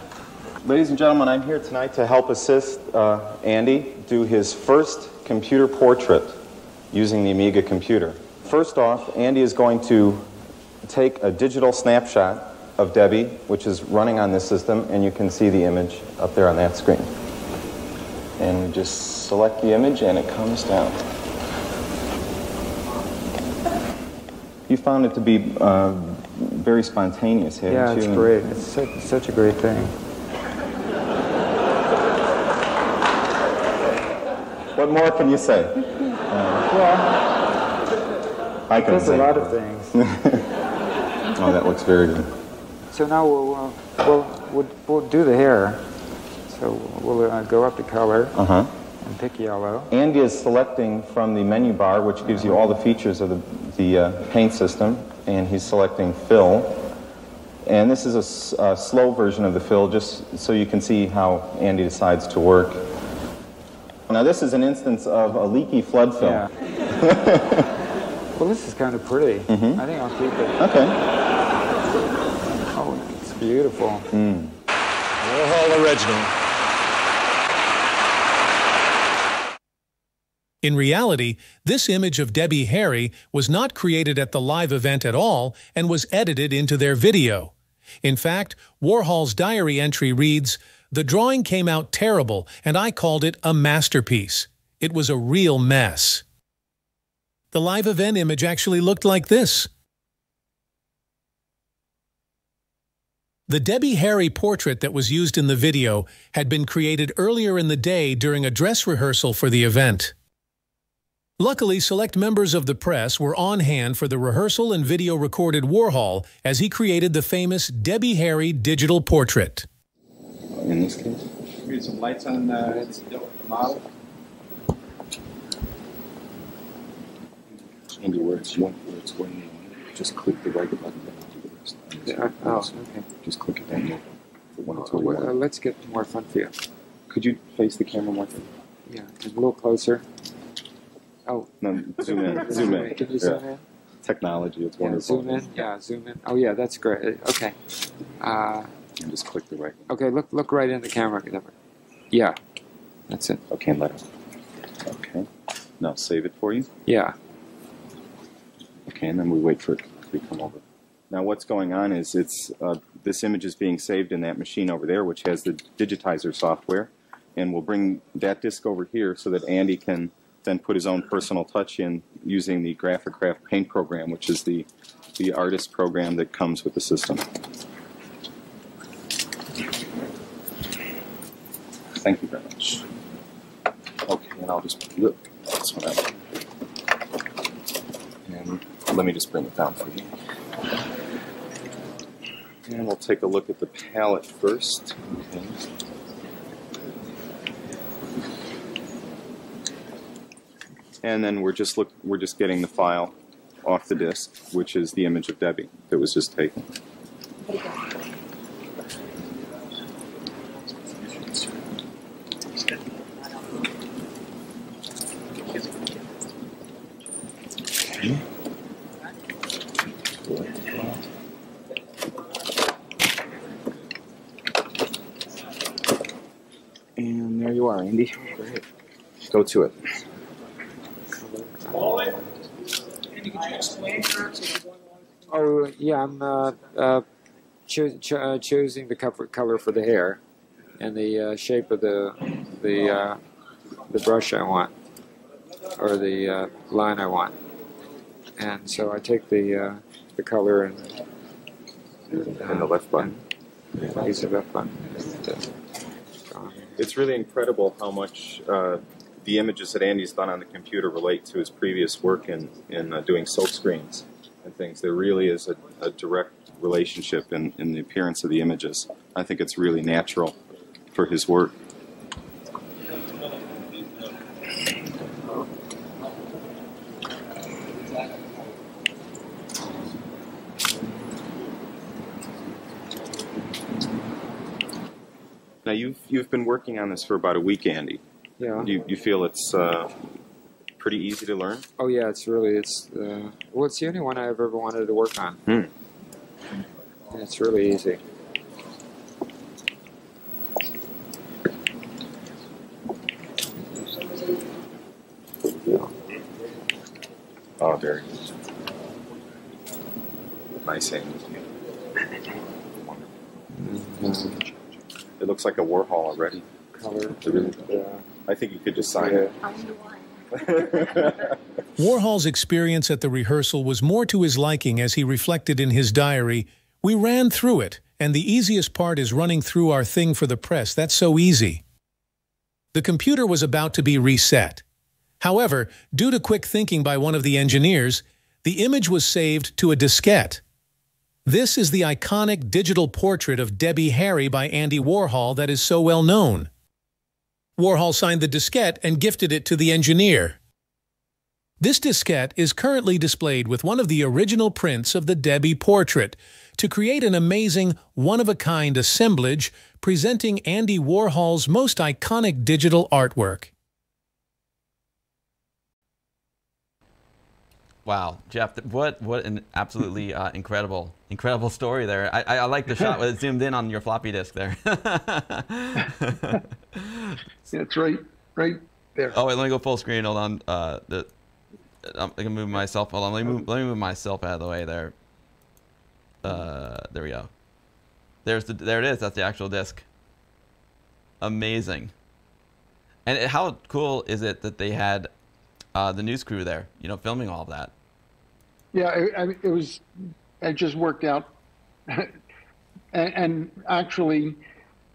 Ladies and gentlemen, I'm here tonight to help assist uh, Andy do his first computer portrait using the Amiga computer. First off, Andy is going to take a digital snapshot of Debbie, which is running on this system, and you can see the image up there on that screen. And we just select the image and it comes down. You found it to be uh, very spontaneous, haven't yeah? It's great. It's such, such a great thing. What more can you say? <laughs> Uh, well, I can say a lot of things. <laughs> oh, that looks very good. So now we'll, uh, we'll, we'll, we'll do the hair. So we'll uh, go up to color. Uh-huh and pick yellow. Andy is selecting from the menu bar, which gives you all the features of the, the uh, paint system and he's selecting fill. And this is a, a, slow version of the fill, just so you can see how Andy decides to work. Now this is an instance of a leaky flood fill. Yeah. <laughs> well, this is kind of pretty. Mm -hmm. I think I'll keep it. Okay. Oh, it's beautiful. Mm. Warhol original. In reality, this image of Debbie Harry was not created at the live event at all and was edited into their video. In fact, Warhol's diary entry reads, The drawing came out terrible, and I called it a masterpiece. It was a real mess. The live event image actually looked like this. The Debbie Harry portrait that was used in the video had been created earlier in the day during a dress rehearsal for the event. Luckily, select members of the press were on hand for the rehearsal and video recorded Warhol as he created the famous Debbie Harry digital portrait. In this case? We some lights on uh, the model. Andy, where it's one where it's going, just click the right button and do the rest. Yeah, oh, okay. Just click it down. When it's uh, let's get more fun for you. Could you face the camera more? Yeah, a little closer. Oh. No, zoom in. <laughs> zoom in. Can you zoom yeah. in? Technology, it's yeah, wonderful. Zoom in. Yeah, zoom in. Oh yeah, that's great. Okay. Uh, and just click the right. Okay, look look right in the camera. Yeah, that's it. Okay, let it. Okay. Now save it for you. Yeah. Okay, and then we wait for it to come over. Now what's going on is it's uh, this image is being saved in that machine over there, which has the digitizer software. And we'll bring that disk over here so that Andy can then put his own personal touch in using the Graphicraft Paint program, which is the, the artist program that comes with the system. Thank you very much. Okay, and I'll just look this one out. And let me just bring it down for you. And we'll take a look at the palette first. Okay. And then we're just look we're just getting the file off the disk, which is the image of Debbie that was just taken. And there you are, Andy. Go to it. Oh yeah, I'm uh, uh, cho- cho- uh, choosing the cover- color for the hair and the uh, shape of the the uh, the brush I want or the uh, line I want. And so I take the uh, the color and And the left button. and use the left button. It's really incredible how much uh, the images that Andy's done on the computer relate to his previous work in, in uh, doing silk screens and things. There really is a, a direct relationship in, in the appearance of the images. I think it's really natural for his work. Now you've you've been working on this for about a week, Andy. Yeah. You you feel it's uh, pretty easy to learn? Oh yeah, it's really it's uh, well, it's the only one I've ever wanted to work on. Hmm. And it's really easy. Oh, very nice hand. It looks like a Warhol already. Color. Really Yeah. I think you could just sign it. <laughs> Warhol's experience at the rehearsal was more to his liking as he reflected in his diary. We ran through it, and the easiest part is running through our thing for the press. That's so easy. The computer was about to be reset. However, due to quick thinking by one of the engineers, the image was saved to a diskette. This is the iconic digital portrait of Debbie Harry by Andy Warhol that is so well known. Warhol signed the diskette and gifted it to the engineer. This diskette is currently displayed with one of the original prints of the Debbie portrait to create an amazing, one-of-a-kind assemblage presenting Andy Warhol's most iconic digital artwork. Wow, Jeff, what what an absolutely uh, incredible incredible story there. I, I, I like the shot when it zoomed in on your floppy disk there. Yeah, <laughs> it's right, right there. oh wait, let me go full screen. Hold on. Uh, the I'm gonna move myself. Hold on. Let me move. Let me move myself out of the way there. Uh, there we go. There's the. There it is. That's the actual disc. Amazing. And it- how cool is it that they had uh, the news crew there? You know, filming all of that. Yeah, I, I, it was. It just worked out. <laughs> and, and actually,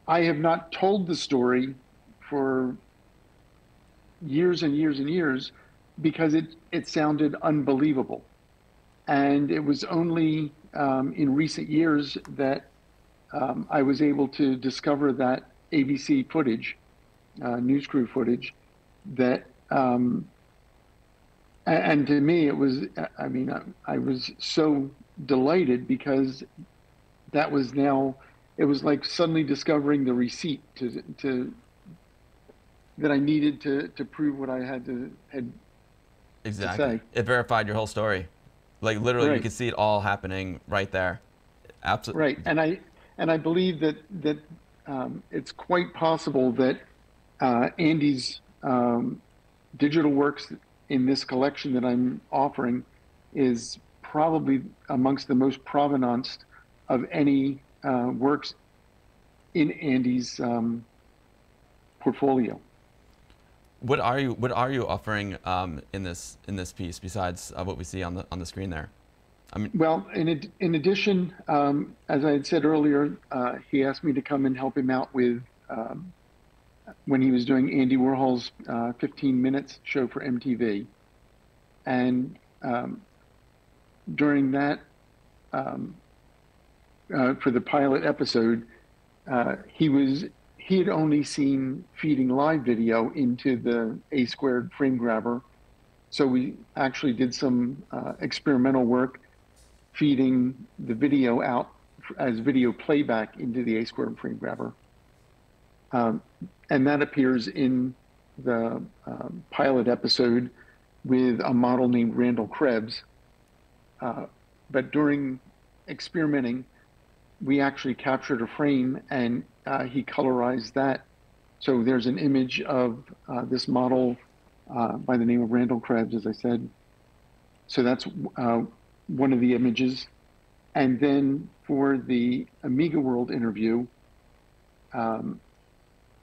I have not told the story for years and years and years because it it sounded unbelievable, and it was only um, in recent years that um, I was able to discover that ABC footage, uh, news crew footage, that um, and to me it was i mean I, I was so delighted because that was now it was like suddenly discovering the receipt to to that i needed to to prove what i had to had Exactly. say. It verified your whole story. Like literally, you could see it all happening right there. Absolutely. right and i and i believe that that um, it's quite possible that uh, andy's um, digital works in this collection that i'm offering is probably amongst the most provenanced of any uh, works in Andy's um, portfolio. What are you What are you offering um, in this in this piece besides uh, what we see on the on the screen there? I mean, well, in ad in addition, um, as I had said earlier, uh, he asked me to come and help him out with um, when he was doing Andy Warhol's uh, 15 Minutes show for MTV, and um, during that, um, uh, for the pilot episode, uh, he was he had only seen feeding live video into the A squared frame grabber. So we actually did some uh, experimental work feeding the video out as video playback into the A squared frame grabber. Um, and that appears in the um, pilot episode with a model named Randall Krebs. Uh, but during experimenting, we actually captured a frame and uh, he colorized that. So there's an image of uh, this model uh, by the name of Randall Krebs, as I said. So that's uh, one of the images. And then for the Amiga World interview, um,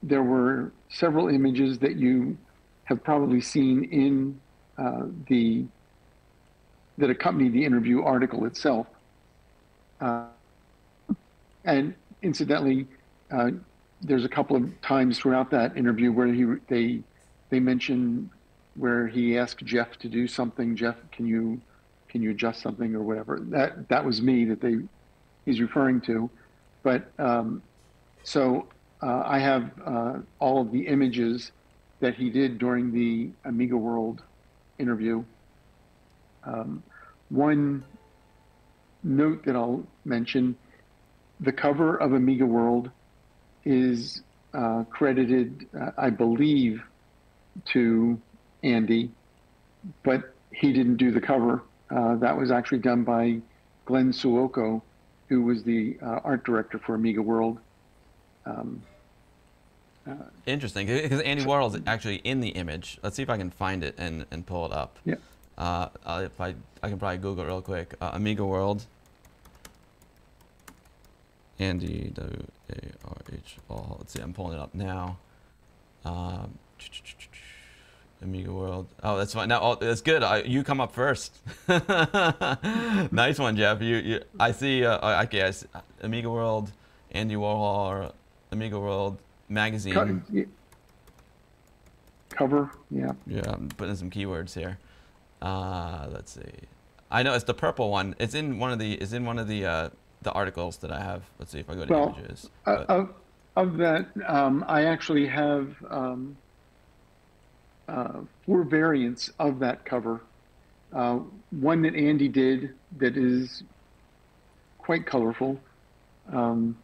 there were several images that you have probably seen in uh, the that accompanied the interview article itself. Uh, and incidentally, uh, there's a couple of times throughout that interview where he they they mention where he asked Jeff to do something. Jeff, can you can you adjust something or whatever? That that was me that they he's referring to. But um, so uh, I have uh, all of the images that he did during the Amiga World interview. Um, one note that I'll mention the cover of Amiga World is uh, credited, uh, I believe, to Andy, but he didn't do the cover. Uh, that was actually done by Glenn Suokko, who was the uh, art director for Amiga World. Um, uh, Interesting, because Andy Warhol's actually in the image. Let's see if I can find it and, and pull it up. Yeah. Uh, if I, I can probably Google it real quick. Amiga World. Andy W A R H All. Let's see, I'm pulling it up now. Um, Amiga World. Oh, that's fine. Now, oh, that's good. I, you come up first. <laughs> nice one, Jeff. You, you I see. Uh, okay, I see, Amiga World, Andy Warhol, Amiga World magazine. Co yeah. Cover, yeah. Yeah, I'm putting some keywords here. Uh, let's see. I know it's the purple one. It's in one of the. It's in one of the. Uh, the articles that I have. Let's see if I go to well, images. Uh, of, of that, um, I actually have um, uh, four variants of that cover. Uh, one that Andy did that is quite colorful. Um,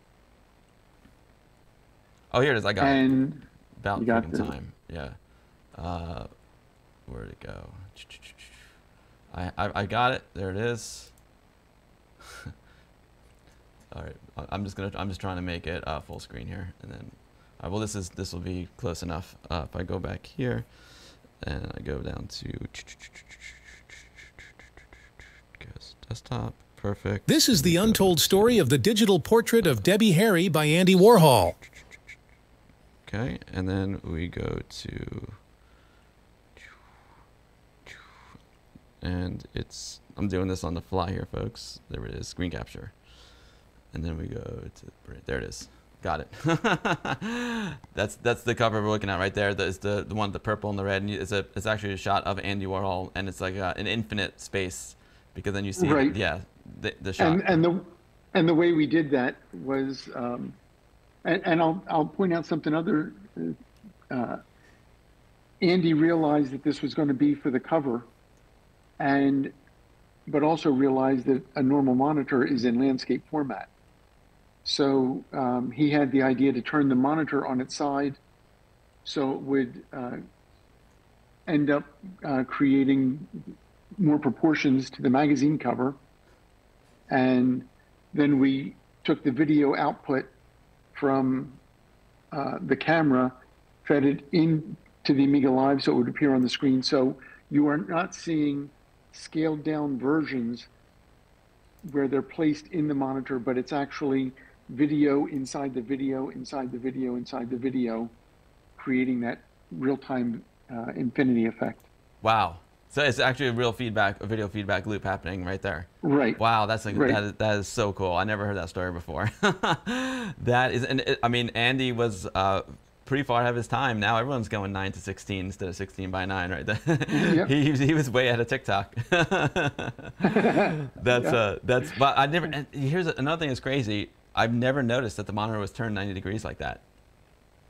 oh, here it is. I got and it. About got time. Yeah. Uh, where'd it go? <tsk> I, I, I got it. There it is. <laughs> All right, I'm just gonna. I'm just trying to make it uh, full screen here, and then, uh, well, this is this will be close enough. Uh, if I go back here, and I go down to <tsk> desktop, perfect. This is the untold story of the digital portrait of Debbie Harry by Andy Warhol. Okay, and then we go to, and it's. I'm doing this on the fly here, folks. There it is, screen capture. And then we go to there it is. Got it. <laughs> That's that's the cover we're looking at right there. That's the the one the purple and the red. And it's a it's actually a shot of Andy Warhol and it's like a, an infinite space because then you see right. yeah the, the shot. and, and the and the way we did that was um, and, and I'll I'll point out something other uh, Andy realized that this was going to be for the cover and but also realized that a normal monitor is in landscape format so um, he had the idea to turn the monitor on its side so it would uh, end up uh, creating more proportions to the magazine cover. And then we took the video output from uh, the camera, fed it into the Amiga Live so it would appear on the screen. So you are not seeing scaled down versions where they're placed in the monitor, but it's actually video inside the video, inside the video, inside the video, creating that real-time uh, infinity effect. Wow. So it's actually a real feedback, a video feedback loop happening right there. Right. Wow, that's like, Right. that, is, that is so cool. I never heard that story before. <laughs> that is, and it, I mean, Andy was uh, pretty far ahead of his time. Now everyone's going nine to sixteen instead of sixteen by nine, right? <laughs> Yep. he, he was way ahead of TikTok. <laughs> that's uh, that's. But I never. Here's another thing that's crazy. I've never noticed that the monitor was turned ninety degrees like that.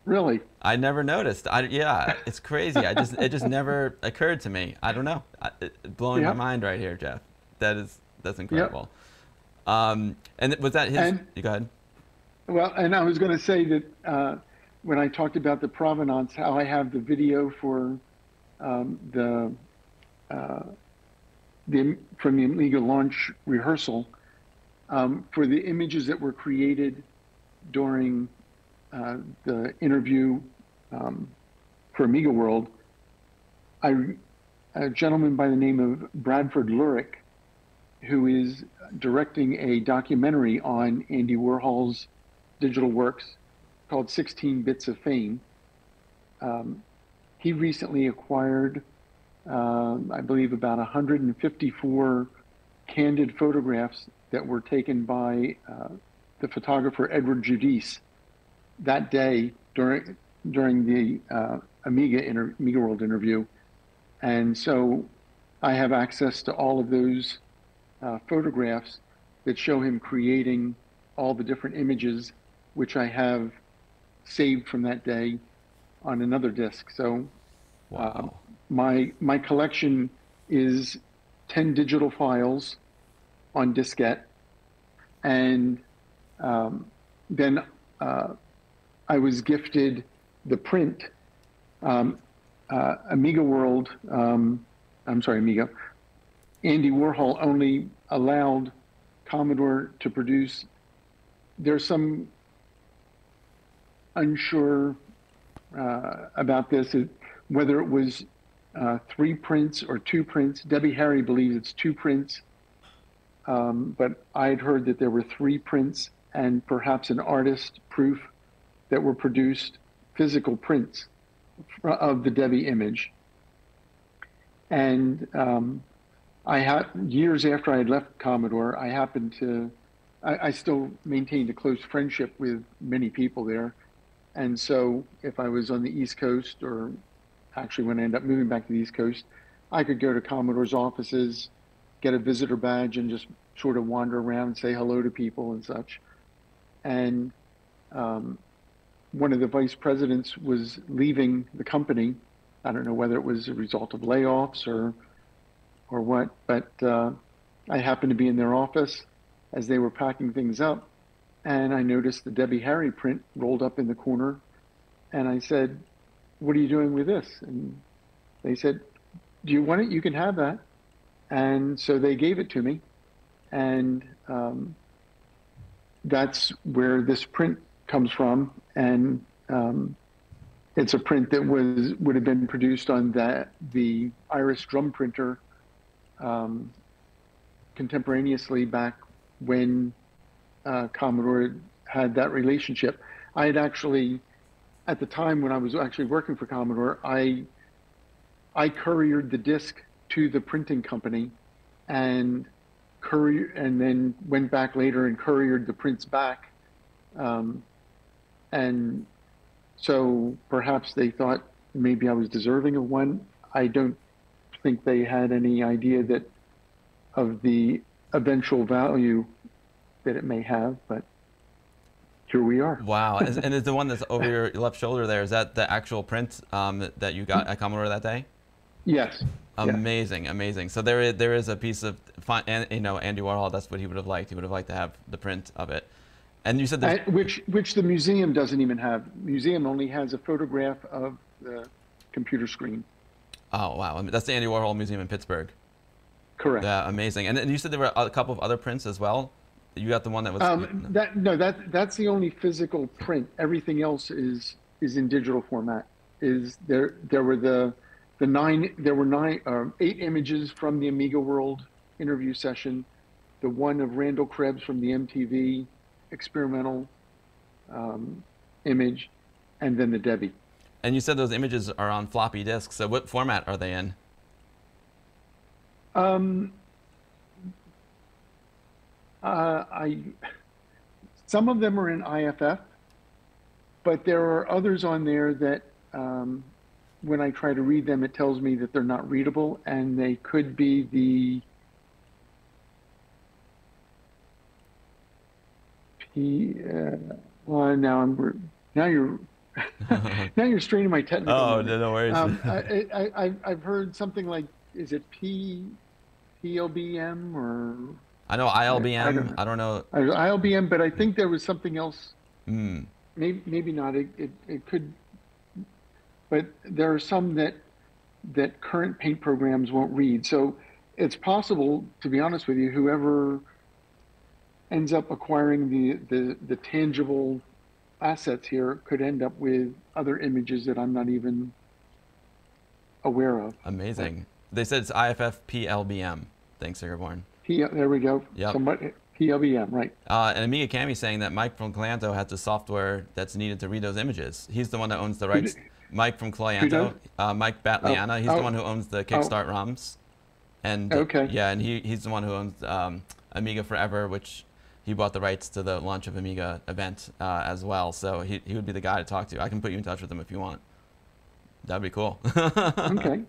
Really? I never noticed. I, yeah, it's crazy. I just it just never occurred to me. I don't know. I, it, blowing Yep. my mind right here, Jeff. That is that's incredible. Um, and was that his? And- you go ahead. Well, and I was going to say that uh, when I talked about the provenance, how I have the video for um, the uh, the from the Amiga launch rehearsal um, for the images that were created during uh, the interview um, for Amiga World. I a gentleman by the name of Bradford Lurick, who is directing a documentary on Andy Warhol's digital works called 16 Bits of Fame. Um, he recently acquired, um, I believe, about 154 candid photographs that were taken by uh, the photographer Edward Giudice that day during during the uh, Amiga inter- Amiga World interview, and so I have access to all of those uh, photographs that show him creating all the different images, which I have saved from that day on another disk. So uh, Wow. my my collection is 10 digital files on diskette, and um, then uh, I was gifted the print um, uh, Amiga World. Um, I'm sorry, Amiga. Andy Warhol only allowed Commodore to produce. There's some unsure uh, about this, it- whether it was uh, three prints or two prints. Debbie Harry believes it's two prints, um, but I had heard that there were three prints and perhaps an artist proof that were produced, physical prints of the Debbie image. And um, I had years after I had left Commodore, I happened to, I, I still maintained a close friendship with many people there. And so if I was on the East Coast or actually when I ended up moving back to the East Coast, I could go to Commodore's offices, get a visitor badge and just sort of wander around and say hello to people and such. And um, one of the vice presidents was leaving the company. I don't know whether it was a result of layoffs or or what, but uh, I happened to be in their office as they were packing things up, and I noticed the Debbie Harry print rolled up in the corner, and I said, "What are you doing with this?" And they said, "Do you want it? You can have that." And so they gave it to me, and um, that's where this print comes from, and um, it's a print that was would have been produced on that the Iris drum printer um, contemporaneously back when uh, Commodore had that relationship. I had actually, at the time when I was actually working for Commodore, I I couriered the disc to the printing company, and courier and then went back later and couriered the prints back, um, and so perhaps they thought maybe I was deserving of one. I don't think they had any idea that of the eventual value that it may have, but here we are. Wow. And is the one that's over <laughs> your left shoulder there? Is that the actual print um, that you got at Commodore that day? Yes. Amazing, amazing. So there is, there is a piece of, and, you know, Andy Warhol. That's what he would have liked. He would have liked to have the print of it. And you said I- which which the museum doesn't even have. Museum only has a photograph of the computer screen. oh wow, I mean, that's the Andy Warhol Museum in Pittsburgh. Correct. Yeah, amazing. And, and you said there were a couple of other prints as well. You got the one that was. Um, that no, that that's the only physical print. Everything else is is in digital format. Is there? There were the the nine. There were nine, um, eight images from the Amiga World interview session. The one of Randall Krebs from the MTV, experimental um, image, and then the Debbie. And you said those images are on floppy disks. So what format are they in? Um, uh, I some of them are in IFF, but there are others on there that um, when I try to read them, it tells me that they're not readable, and they could be the P. Uh, well, now I'm now you're <laughs> now you're straining my technical. Oh, memory. no, no worries. Um, I, <laughs> I, I, I've heard something like, is it P, PLBM or I know ILBM. I don't know. I don't know. ILBM? But I think there was something else. Mm. Maybe, maybe not. It, it, it could, but there are some that that current paint programs won't read. So it's possible, to be honest with you, whoever ends up acquiring the, the, the tangible assets here could end up with other images that I'm not even aware of. Amazing. They said it's IFF PLBM. Thanks, Airborne. P, there we go. Yep. Somebody, PLBM, right. Uh, and Amiga Cami saying that Mike from Cloanto has the software that's needed to read those images. He's the one that owns the rights. Mike from? Cloanto, uh, Mike Battilana. he's the oh. one who owns the Kickstart ROMs. And Okay. yeah, and he, he's the one who owns um, Amiga Forever, which he bought the rights to the launch of Amiga event uh, as well. So he, he would be the guy to talk to. I can put you in touch with him if you want. That'd be cool. <laughs> Okay.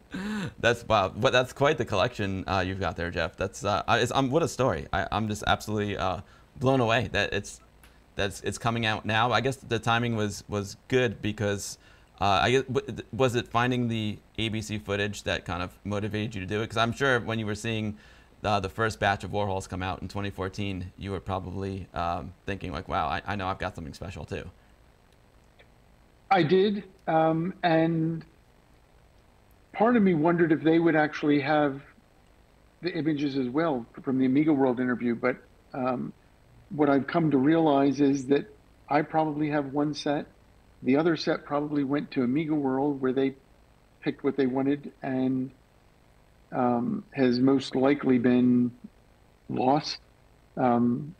That's wow, but that's quite the collection uh, you've got there, Jeff. That's uh, I- it's, um, what a story. I, I'm just absolutely uh, blown away that it's that's it's coming out now. I guess the timing was was good because uh, I guess was it finding the ABC footage that kind of motivated you to do it? Because I'm sure when you were seeing uh, the first batch of Warhols come out in 2014, you were probably um, thinking like, wow, I, I know I've got something special too. I did, um, and part of me wondered if they would actually have the images as well from the Amiga World interview. But um, what I've come to realize is that I probably have one set. The other set probably went to Amiga World where they picked what they wanted and um, has most likely been lost. Um,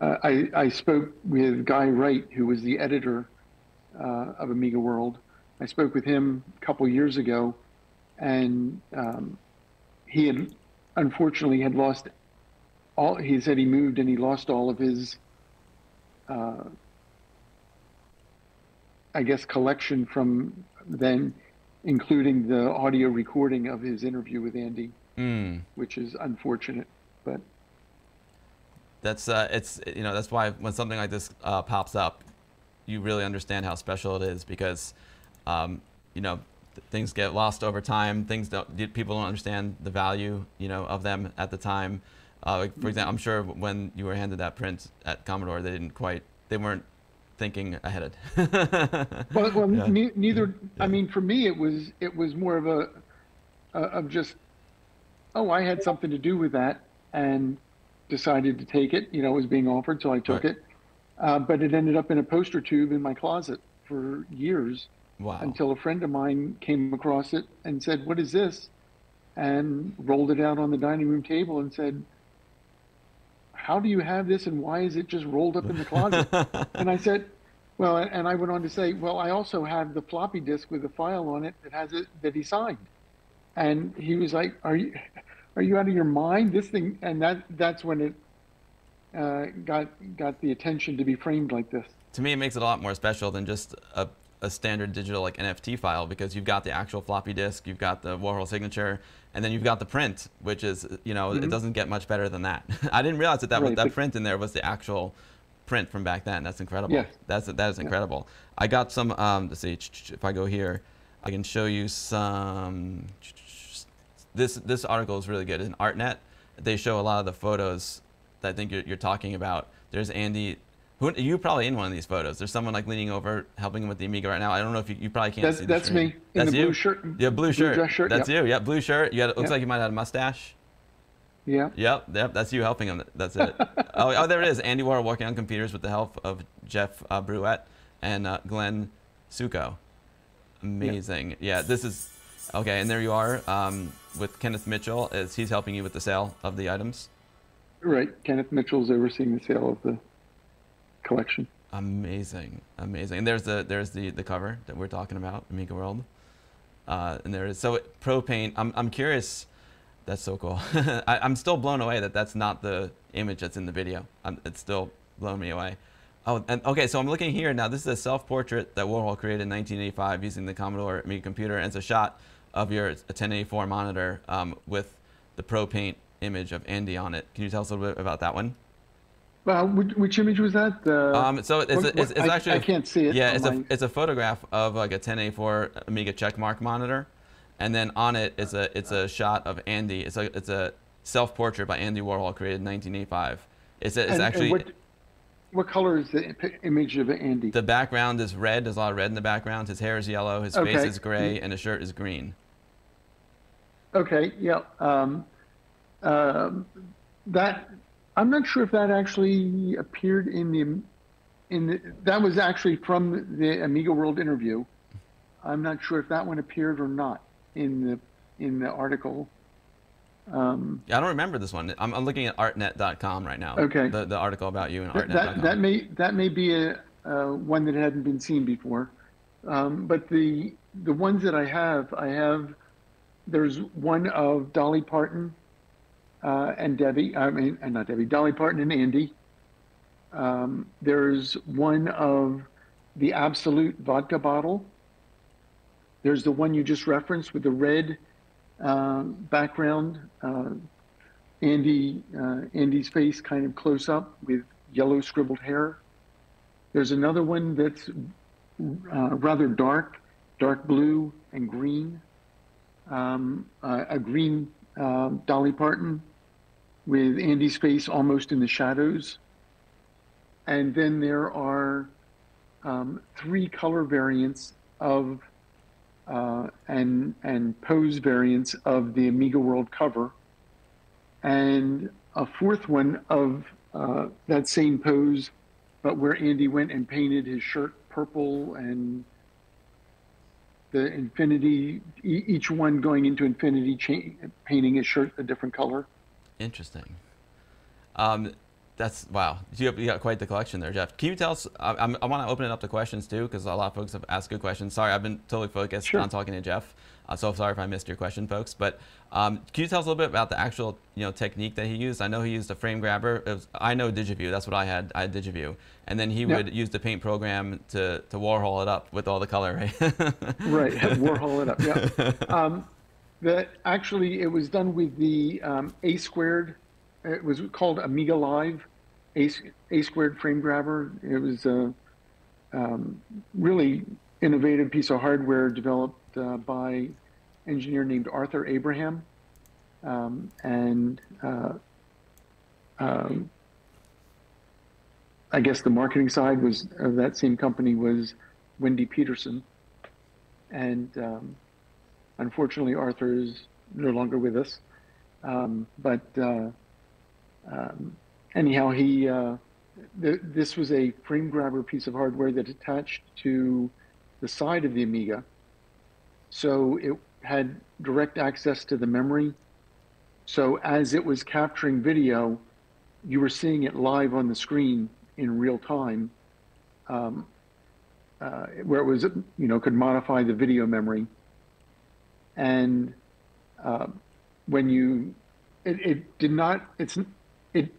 uh, I, I spoke with Guy Wright, who was the editor uh, of Amiga World. I spoke with him a couple years ago, and um, he had unfortunately had lost all. He said he moved and he lost all of his, uh, I guess, collection from then, including the audio recording of his interview with Andy, Mm. which is unfortunate. But That's uh, it's you know that's why when something like this uh, pops up, you really understand how special it is because, um, you know, th- things get lost over time. Things don't people don't understand the value you know of them at the time. Uh, like for example, I'm sure when you were handed that print at Commodore, they didn't quite they weren't thinking ahead. <laughs> well, well Yeah. ne- neither. I mean, for me, it was it was more of a uh, of just oh, I had something to do with that and decided to take it. You know, it was being offered, so I took Right. it. Uh, but it ended up in a poster tube in my closet for years wow. until a friend of mine came across it and said, "What is this?" and rolled it out on the dining room table and said. How do you have this, and why is it just rolled up in the closet? and I said, well, and I went on to say, well, I also have the floppy disk with a file on it that has it that he signed. And he was like, "Are you, are you out of your mind? This thing?" And that that's when it uh, got got the attention to be framed like this. to me, it makes it a lot more special than just a, a standard digital like NFT file because you've got the actual floppy disk, you've got the Warhol signature, and then you've got the print, which is you know it doesn't get much better than that. <laughs> I didn't realize that that was, that print in there was the actual print from back then. That's incredible. Yes. That's that is incredible. I got some. Um, let's see. If I go here, I can show you some. This this article is really good. In ArtNet, they show a lot of the photos that I think you're, you're talking about. There's Andy. Who, you're probably in one of these photos. There's someone like leaning over, helping him with the Amiga right now. I don't know if you, you probably can't That's see. That's me in That's the you. blue shirt. Yeah, blue shirt. dress shirt. That's yep. you. Yeah, blue shirt. You got. It looks Yep. like you might have had a mustache. Yeah. Yep, yep, that's you helping him. That's it. <laughs> oh, oh, there it is. Andy Warhol working on computers with the help of Jeff uh, Bruette and uh, Glenn Suokko. Amazing. Yeah. this is okay. And there you are um, with Kenneth Mitchell as he's helping you with the sale of the items. Right. Kenneth Mitchell's overseeing the sale of the collection. Amazing, amazing. And there's the there's the the cover that we're talking about, Amiga World. Uh, and there is so Pro Paint. I'm I'm curious. That's so cool. <laughs> I, am still blown away that that's not the image that's in the video. I'm, it's still blowing me away. Oh, and okay, so I'm looking here now. This is a self-portrait that Warhol created in 1985 using the Commodore Amiga computer, and it's a shot of your 1084 monitor um, with the Pro Paint image of Andy on it. Can you tell us a little bit about that one? Well, which, which image was that? The, um, so it's, what, it's, it's, I, actually I can't see it. Yeah, it's my... a it's a photograph of like a 1084 Amiga checkmark monitor, and then on it is a it's a shot of Andy. It's a it's a self portrait by Andy Warhol created in 1985. It's a, it's and, actually. And what, what color is the image of Andy? The background is red. There's a lot of red in the background. His hair is yellow. His okay. face is gray, and his shirt is green. Okay. Yeah. Um, um, that I'm not sure if that actually appeared in the in the, that was actually from the Amiga World interview. I'm not sure if that one appeared or not in the in the article. Um, yeah, I don't remember this one. I'm, I'm, looking at artnet.com right now. Okay. The, the article about you in artnet.com. That, that may that may be a uh, one that hadn't been seen before, um, but the the ones that I have, I have. There's one of Dolly Parton uh, and Debbie, I mean, and not Debbie, Dolly Parton and Andy. Um, there's one of the Absolute vodka bottle. There's the one you just referenced with the red uh, background. Uh, Andy, uh, Andy's face kind of close up with yellow scribbled hair. There's another one that's uh, rather dark, dark blue and green. Um, uh, a green uh, Dolly Parton with Andy's face almost in the shadows. And then there are um, three color variants of uh, and and pose variants of the Amiga World cover, and a fourth one of uh, that same pose, but where Andy went and painted his shirt purple and the infinity, each one going into infinity, painting his shirt a different color. Interesting. Um, that's wow. You, have, you got quite the collection there, Jeff. Can you tell us? I, I want to open it up to questions too, because a lot of folks have asked good questions. Sorry, I've been totally focused sure. on talking to Jeff. Uh, so sorry if I missed your question, folks. But um, can you tell us a little bit about the actual, you know, technique that he used? I know he used a frame grabber. Was, I know DigiView. That's what I had. I had DigiView, and then he yep. would use the paint program to to Warhol it up with all the color, right? <laughs> right, Warhol it up. Yeah. <laughs> Um, that actually it was done with the um, A squared. It was called Amiga Live, A, A squared frame grabber. It was a um, really innovative piece of hardware developed uh, by engineer named Arthur Abraham, um, and uh, um, I guess the marketing side was of that same company was Wendy Peterson, and um, Unfortunately, Arthur is no longer with us. Um, but uh, um, anyhow, he uh, th this was a frame grabber piece of hardware that attached to the side of the Amiga. So it had direct access to the memory. So as it was capturing video, you were seeing it live on the screen in real time, um, uh, where it was, you know, could modify the video memory and uh, when you it, it, did not it's it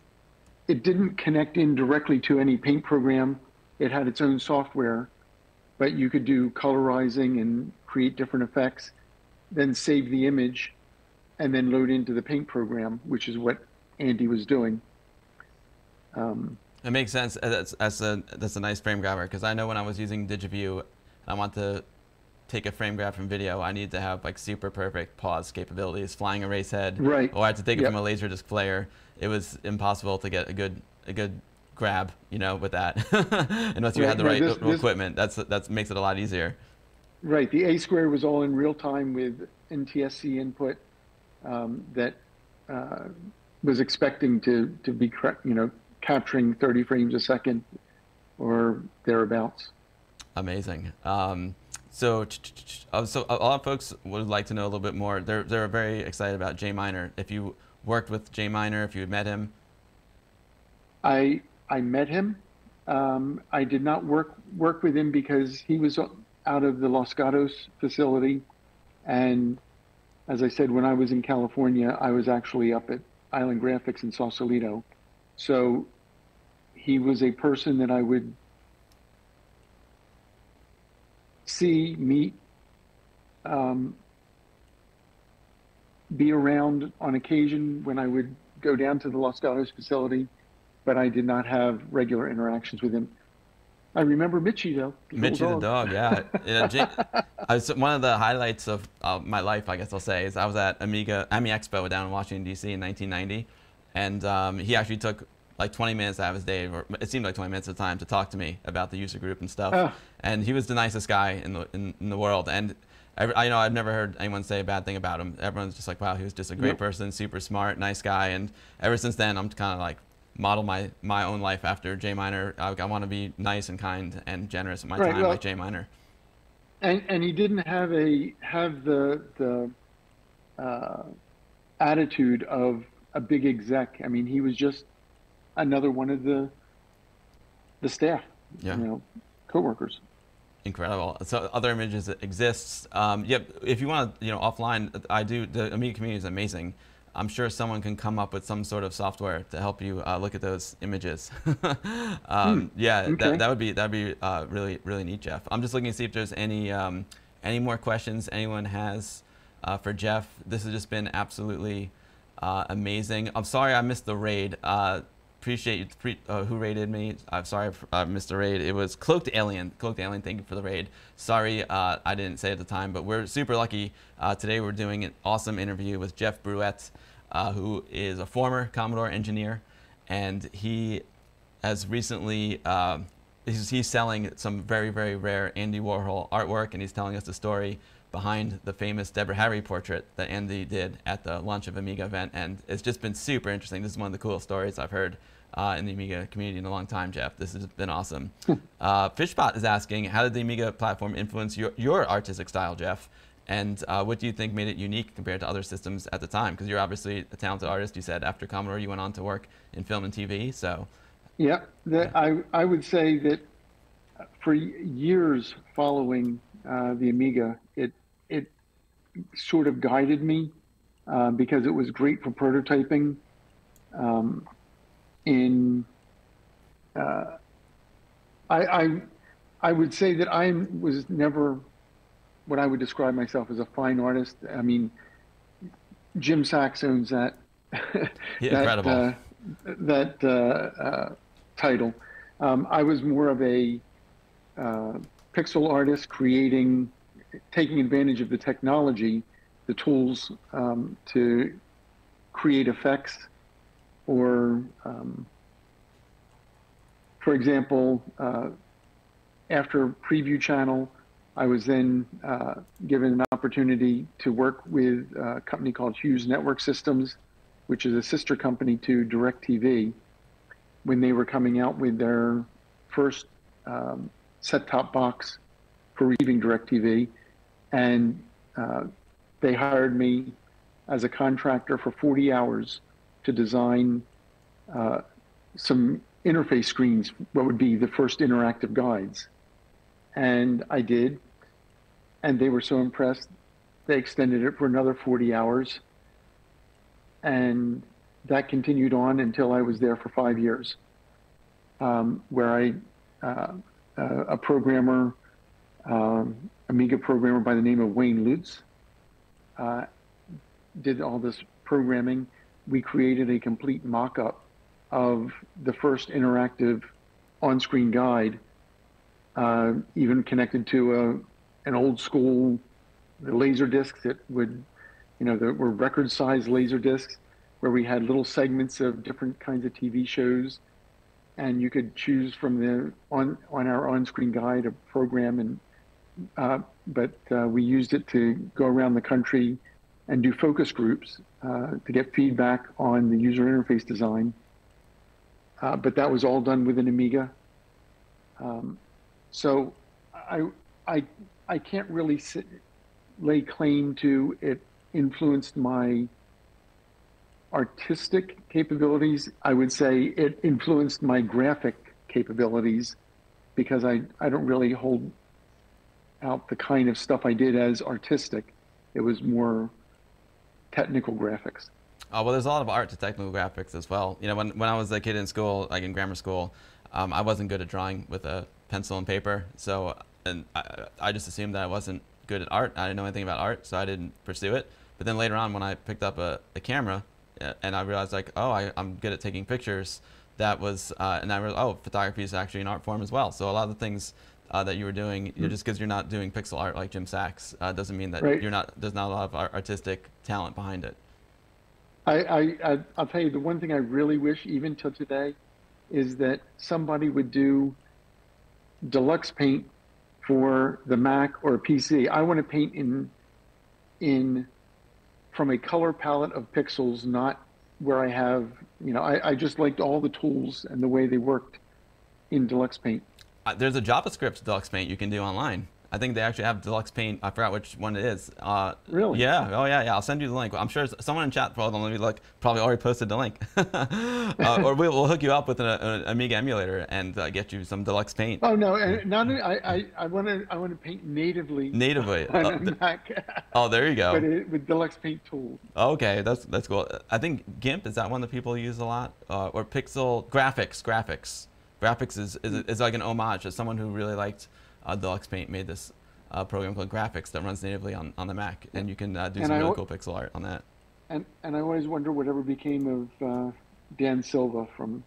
it didn't connect in directly to any paint program. It had its own software but you could do colorizing and create different effects then save the image and then load into the paint program which is what andy was doing. Um, it makes sense that's, that's a that's a nice frame grabber because i know when i was using digiview i want to take a frame grab from video, I need to have like super perfect pause capabilities, flying a race head, right? Or I had to take yep. it from a Laserdisc player. It was impossible to get a good a good grab, you know, with that, <laughs> unless you right, had the right, right this, equipment. This, that's that makes it a lot easier. Right. The A square was all in real time with NTSC input um, that uh, was expecting to to be you know capturing 30 frames a second or thereabouts. Amazing. Um, so, uh, so a lot of folks would like to know a little bit more. They're they're very excited about Jay Miner. If you worked with Jay Miner, if you met him, I I met him. Um, I did not work work with him because he was out of the Los Gatos facility, and as I said, when I was in California, I was actually up at Island Graphics in Sausalito, so he was a person that I would see, meet, um, be around on occasion when I would go down to the Los Gatos facility, but I did not have regular interactions with him. I remember Mitchie though. Mitchie the dog, yeah. yeah <laughs> I was, one of the highlights of uh, my life, I guess I'll say, is I was at Amiga AMI Expo down in Washington D.C. in 1990, and um, he actually took like 20 minutes out of his day, or it seemed like 20 minutes of time, to talk to me about the user group and stuff. Oh. And he was the nicest guy in the in, in the world. And I, I, you know I've never heard anyone say a bad thing about him. Everyone's just like, wow, he was just a great yep. person, super smart, nice guy. And ever since then, I'm kind of like model my my own life after Jay Miner. I, I want to be nice and kind and generous with my right, time, well, like Jay Miner. And and he didn't have a have the the uh, attitude of a big exec. I mean, he was just another one of the the staff, yeah. you know, coworkers. Incredible. So other images that exists. Um, yep. If you want to, you know, offline, I do. The Amiga community is amazing. I'm sure someone can come up with some sort of software to help you uh, look at those images. <laughs> um, hmm. Yeah, okay. that, that would be that would be uh, really really neat, Jeff. I'm just looking to see if there's any um, any more questions anyone has uh, for Jeff. This has just been absolutely uh, amazing. I'm sorry I missed the raid. Appreciate you pre uh, who raided me. I'm sorry for uh, Mr. Raid. It was Cloaked Alien. Cloaked Alien, thank you for the raid. Sorry uh, I didn't say at the time, but we're super lucky. Uh, today we're doing an awesome interview with Jeff Bruette, uh, who is a former Commodore engineer, and he has recently, uh, he's, he's selling some very, very rare Andy Warhol artwork, and he's telling us the story behind the famous Deborah Harry portrait that Andy did at the launch of Amiga event, and it's just been super interesting. This is one of the coolest stories I've heard uh, in the Amiga community in a long time, Jeff. This has been awesome. <laughs> Uh, Fishbot is asking, how did the Amiga platform influence your, your artistic style, Jeff? And uh, what do you think made it unique compared to other systems at the time? Because you're obviously a talented artist. You said after Commodore, you went on to work in film and TV. So, yeah, the, I I would say that for years following uh, the Amiga, it it sort of guided me uh, because it was great for prototyping. Um, in uh, I, I I would say that I was never what I would describe myself as a fine artist. I mean, Jim Sachs owns that. yeah, that, incredible. Uh, that uh, uh, title. Um, I was more of a uh, pixel artist, creating taking advantage of the technology, the tools um, to create effects, or, um, for example, uh, after Prevue Channel, I was then uh, given an opportunity to work with a company called Hughes Network Systems, which is a sister company to DirecTV, when they were coming out with their first um, set-top box for receiving DirecTV. And uh, they hired me as a contractor for 40 hours to design uh, some interface screens, what would be the first interactive guides. And I did, and they were so impressed, they extended it for another 40 hours. And that continued on until I was there for five years, um, where I, uh, uh, a programmer, um, Amiga programmer by the name of Wayne Lutz uh, did all this programming. We created a complete mock-up of the first interactive on-screen guide, uh, even connected to a, an old school laser disc that would, you know, there were record-sized laser discs where we had little segments of different kinds of TV shows, and you could choose from the on on our on-screen guide a program and uh, but uh, we used it to go around the country and do focus groups uh, to get feedback on the user interface design. Uh, but that was all done with an Amiga. Um, so I, I, I can't really sit, lay claim to it influenced my artistic capabilities. I would say it influenced my graphic capabilities because I, I don't really hold out the kind of stuff I did as artistic. It was more technical graphics. Oh, well, there's a lot of art to technical graphics as well. You know, when, when I was a kid in school, like in grammar school, um, I wasn't good at drawing with a pencil and paper. So, and I, I just assumed that I wasn't good at art. I didn't know anything about art, so I didn't pursue it. But then later on, when I picked up a, a camera and I realized like, oh, I, I'm good at taking pictures, that was, uh, and I realized, oh, photography is actually an art form as well. So a lot of the things uh, that you were doing, mm-hmm. just because you're not doing pixel art like Jim Sachs, uh, doesn't mean that right. you're not. There's not a lot of artistic talent behind it. I, I, I will tell you the one thing I really wish, even till today, is that somebody would do deluxe paint for the Mac or PC. I want to paint in in from a color palette of pixels, not where I have you know I, I just liked all the tools and the way they worked in deluxe paint. Uh, there's a JavaScript deluxe paint you can do online. I think they actually have deluxe paint. I forgot which one it is. Uh, really? Yeah. Oh yeah. Yeah. I'll send you the link. I'm sure someone in chat probably let me look. Probably already posted the link. <laughs> uh, or we'll, we'll, hook you up with an, an Amiga emulator and uh, get you some deluxe paint. Oh no! And not I I want to I want to paint natively. Natively. <laughs> Oh, Mac. oh, there you go. But it, with deluxe paint tools. Okay, that's that's cool. I think GIMP is that one that people use a lot, uh, or Pixel graphics. Graphics. Graphics is, is, is like an homage as someone who really liked uh, Deluxe Paint made this uh, program called Graphics that runs natively on, on the Mac, and you can uh, do and some I really cool pixel art on that. And and I always wonder whatever became of uh, Dan Silva from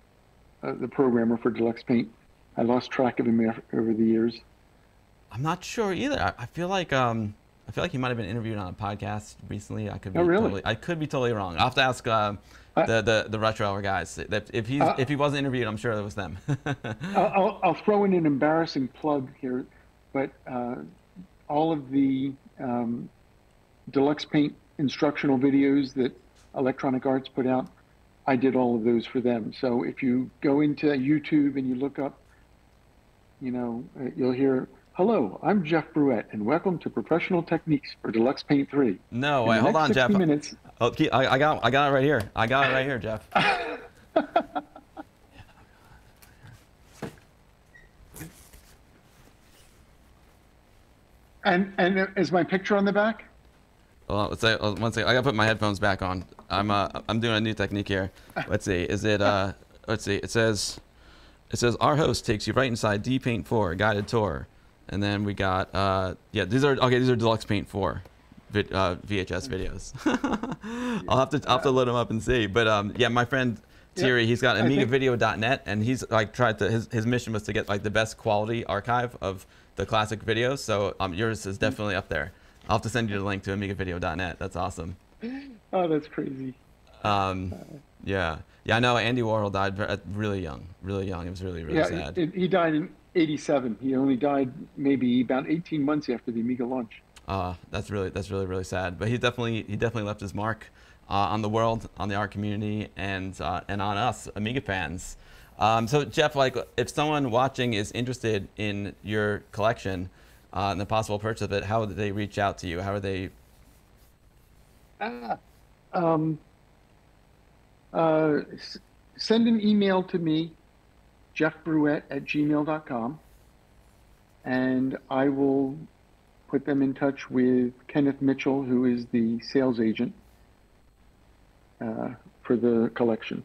uh, the programmer for Deluxe Paint. I lost track of him over the years. I'm not sure either. I, I feel like um, I feel like he might have been interviewed on a podcast recently. I could be oh, really? totally, I could be totally wrong. I'll have to ask the, the the retro hour guys. If he's uh, if he wasn't interviewed, I'm sure it was them. <laughs> I'll, I'll throw in an embarrassing plug here, but uh, all of the um, deluxe paint instructional videos that Electronic Arts put out, I did all of those for them. So if you go into YouTube and you look up, you know, uh, you'll hear, "Hello, I'm Jeff Bruette, and welcome to Professional Techniques for Deluxe Paint 3." No, wait, hold on, Jeff. Minutes, oh, I, I got, I got it right here. I got it right here, Jeff. <laughs> And and is my picture on the back? Well, let's say one second. I gotta put my headphones back on. I'm uh I'm doing a new technique here. Let's see. Is it uh let's see. It says it says our host takes you right inside D Paint 4 guided tour, and then we got uh yeah these are okay these are Deluxe Paint 4 vid, uh, VHS videos. <laughs> I'll have to I'll have to load them up and see. But um yeah my friend. Thierry, he's got AmigaVideo.net, and he's like tried to. His, his mission was to get like the best quality archive of the classic videos. So um, yours is definitely up there. I'll have to send you the link to AmigaVideo.net. That's awesome. <laughs> Oh, that's crazy. Um, yeah, yeah. I know Andy Warhol died really young, really young. It was really, really yeah, sad. He, he died in '87. He only died maybe about 18 months after the Amiga launch. Uh, that's really, that's really, really sad. But he definitely, he definitely left his mark uh, on the world, on the art community, and uh, and on us Amiga fans. Um, so Jeff, like if someone watching is interested in your collection uh, and the possible purchase of it, how would they reach out to you? How are they? Uh, um, uh, send an email to me, Jeff jeffbruette at gmail.com, and I will put them in touch with Kenneth Mitchell, who is the sales agent uh, for the collection.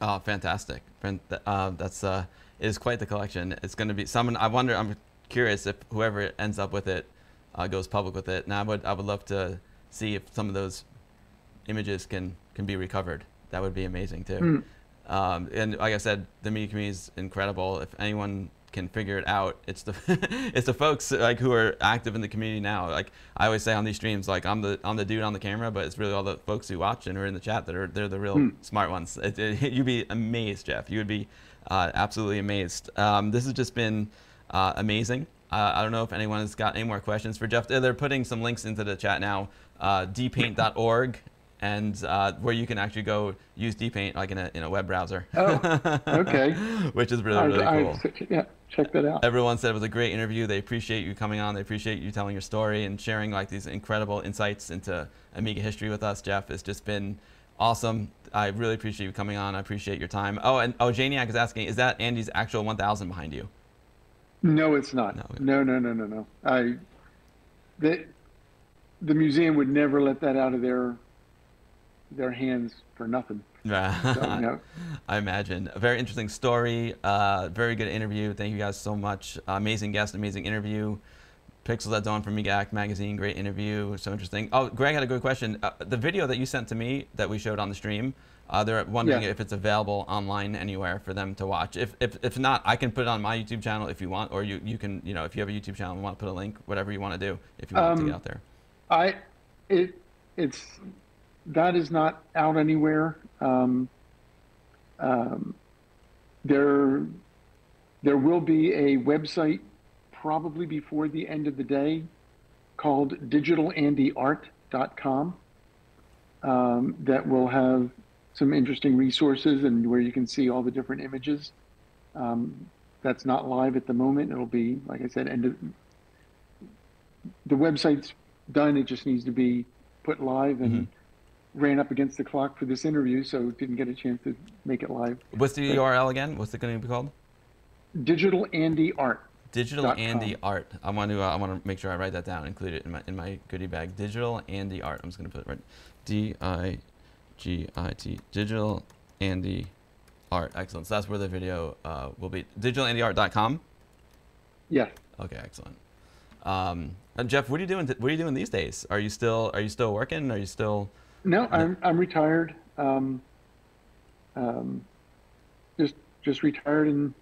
Oh, fantastic! Uh, that's uh, it is quite the collection. It's going to be someone. I wonder. I'm curious if whoever ends up with it uh, goes public with it. And I would I would love to see if some of those images can can be recovered. That would be amazing too. Mm. Um, and like I said, the media community is incredible. If anyone can figure it out. It's the <laughs> it's the folks like who are active in the community now. Like I always say on these streams, like I'm the I'm the dude on the camera, but it's really all the folks who watch and are in the chat that are they're the real hmm. smart ones. It, it, <laughs> you'd be amazed, Jeff. You would be uh, absolutely amazed. Um, this has just been uh, amazing. Uh, I don't know if anyone has got any more questions for Jeff. They're putting some links into the chat now. Uh, dpaint.org and uh, where you can actually go use dpaint like in a, in a web browser. Oh, okay. <laughs> Which is really, really I, cool. I, yeah, check that out. Everyone said it was a great interview. They appreciate you coming on. They appreciate you telling your story and sharing like these incredible insights into Amiga history with us, Jeff. It's just been awesome. I really appreciate you coming on. I appreciate your time. Oh, and oh, Janiac is asking, is that Andy's actual 1000 behind you? No, it's not. No. No, no, no, no, no. I the the museum would never let that out of their their hands for nothing. <laughs> So. I imagine. A very interesting story. Uh, very good interview. Thank you guys so much. Uh, amazing guest, amazing interview. Pixels at Dawn from Amiga Addict Magazine, great interview. So interesting. Oh, Greg had a good question. Uh, the video that you sent to me that we showed on the stream, uh, they're wondering Yeah. if it's available online anywhere for them to watch. If, if, if not, I can put it on my YouTube channel if you want, or you, you can, you know, if you have a YouTube channel and want to put a link, whatever you want to do, if you want to Um, get out there. I it it's that is not out anywhere. Um, um, there there will be a website probably before the end of the day called digitalandyart.com um, that will have some interesting resources and where you can see all the different images. Um, that's not live at the moment. It'll be, like I said, end of the website's done. It just needs to be put live and ran up against the clock for this interview, so didn't get a chance to make it live. What's the URL again? What's it going to be called? Digital Andy Art. Digital Andy com. Art. I want to. Uh, I want to make sure I write that down. Include it in my in my goodie bag. Digital Andy Art. I'm just gonna put it right. D I G I T. Digital Andy Art. Excellent. So that's where the video uh, will be. DigitalAndyArt.com. Yeah. Okay. Excellent. Um, and Jeff, what are you doing? What are you doing these days? Are you still Are you still working? Are you still? No, I'm I'm retired. Um, um, just just retired and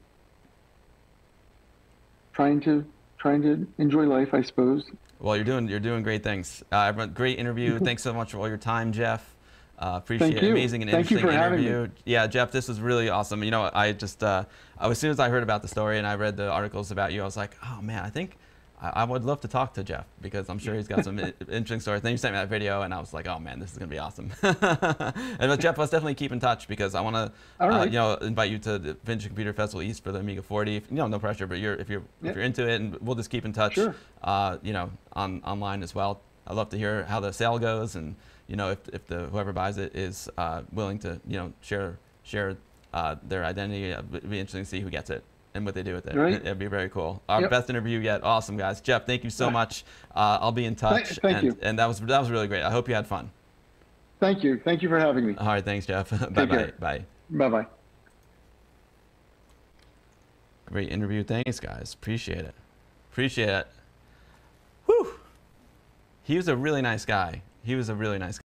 trying to trying to enjoy life, I suppose. Well, you're doing you're doing great things. Uh, everyone- great interview. <laughs> Thanks so much for all your time, Jeff. Uh, appreciate Thank it. you. Amazing and Thank you interesting for having me. interview. Yeah, Jeff, this was really awesome. You know, I just uh, as soon as I heard about the story and I read the articles about you, I was like, oh man, I think I, I would love to talk to Jeff because I'm sure he's got some <laughs> interesting stories. Then you sent me that video, and I was like, oh man, this is gonna be awesome. <laughs> and Jeff, let's definitely keep in touch because I want to, uh, you know, invite you to the Vintage Computer Festival East for the Amiga 40. If, you know, no pressure, but you're if you're Yeah. if you're into it, and we'll just keep in touch. Sure. Uh, you know, on online as well. I'd love to hear how the sale goes, and you know, if, if the whoever buys it is uh, willing to, you know, share share uh, their identity. uh, It'd be interesting to see who gets it and what they do with it. Right. It- It'd be very cool. Our Yep. best interview yet. Awesome, guys. Jeff, thank you so much. Uh, I'll be in touch. thank and, you. And that was that was really great. I hope you had fun. Thank you. Thank you for having me. All right, thanks, Jeff. <laughs> bye bye. Bye. Bye bye. Great interview. Thanks, guys. Appreciate it. Appreciate it. Whew. He was a really nice guy. He was a really nice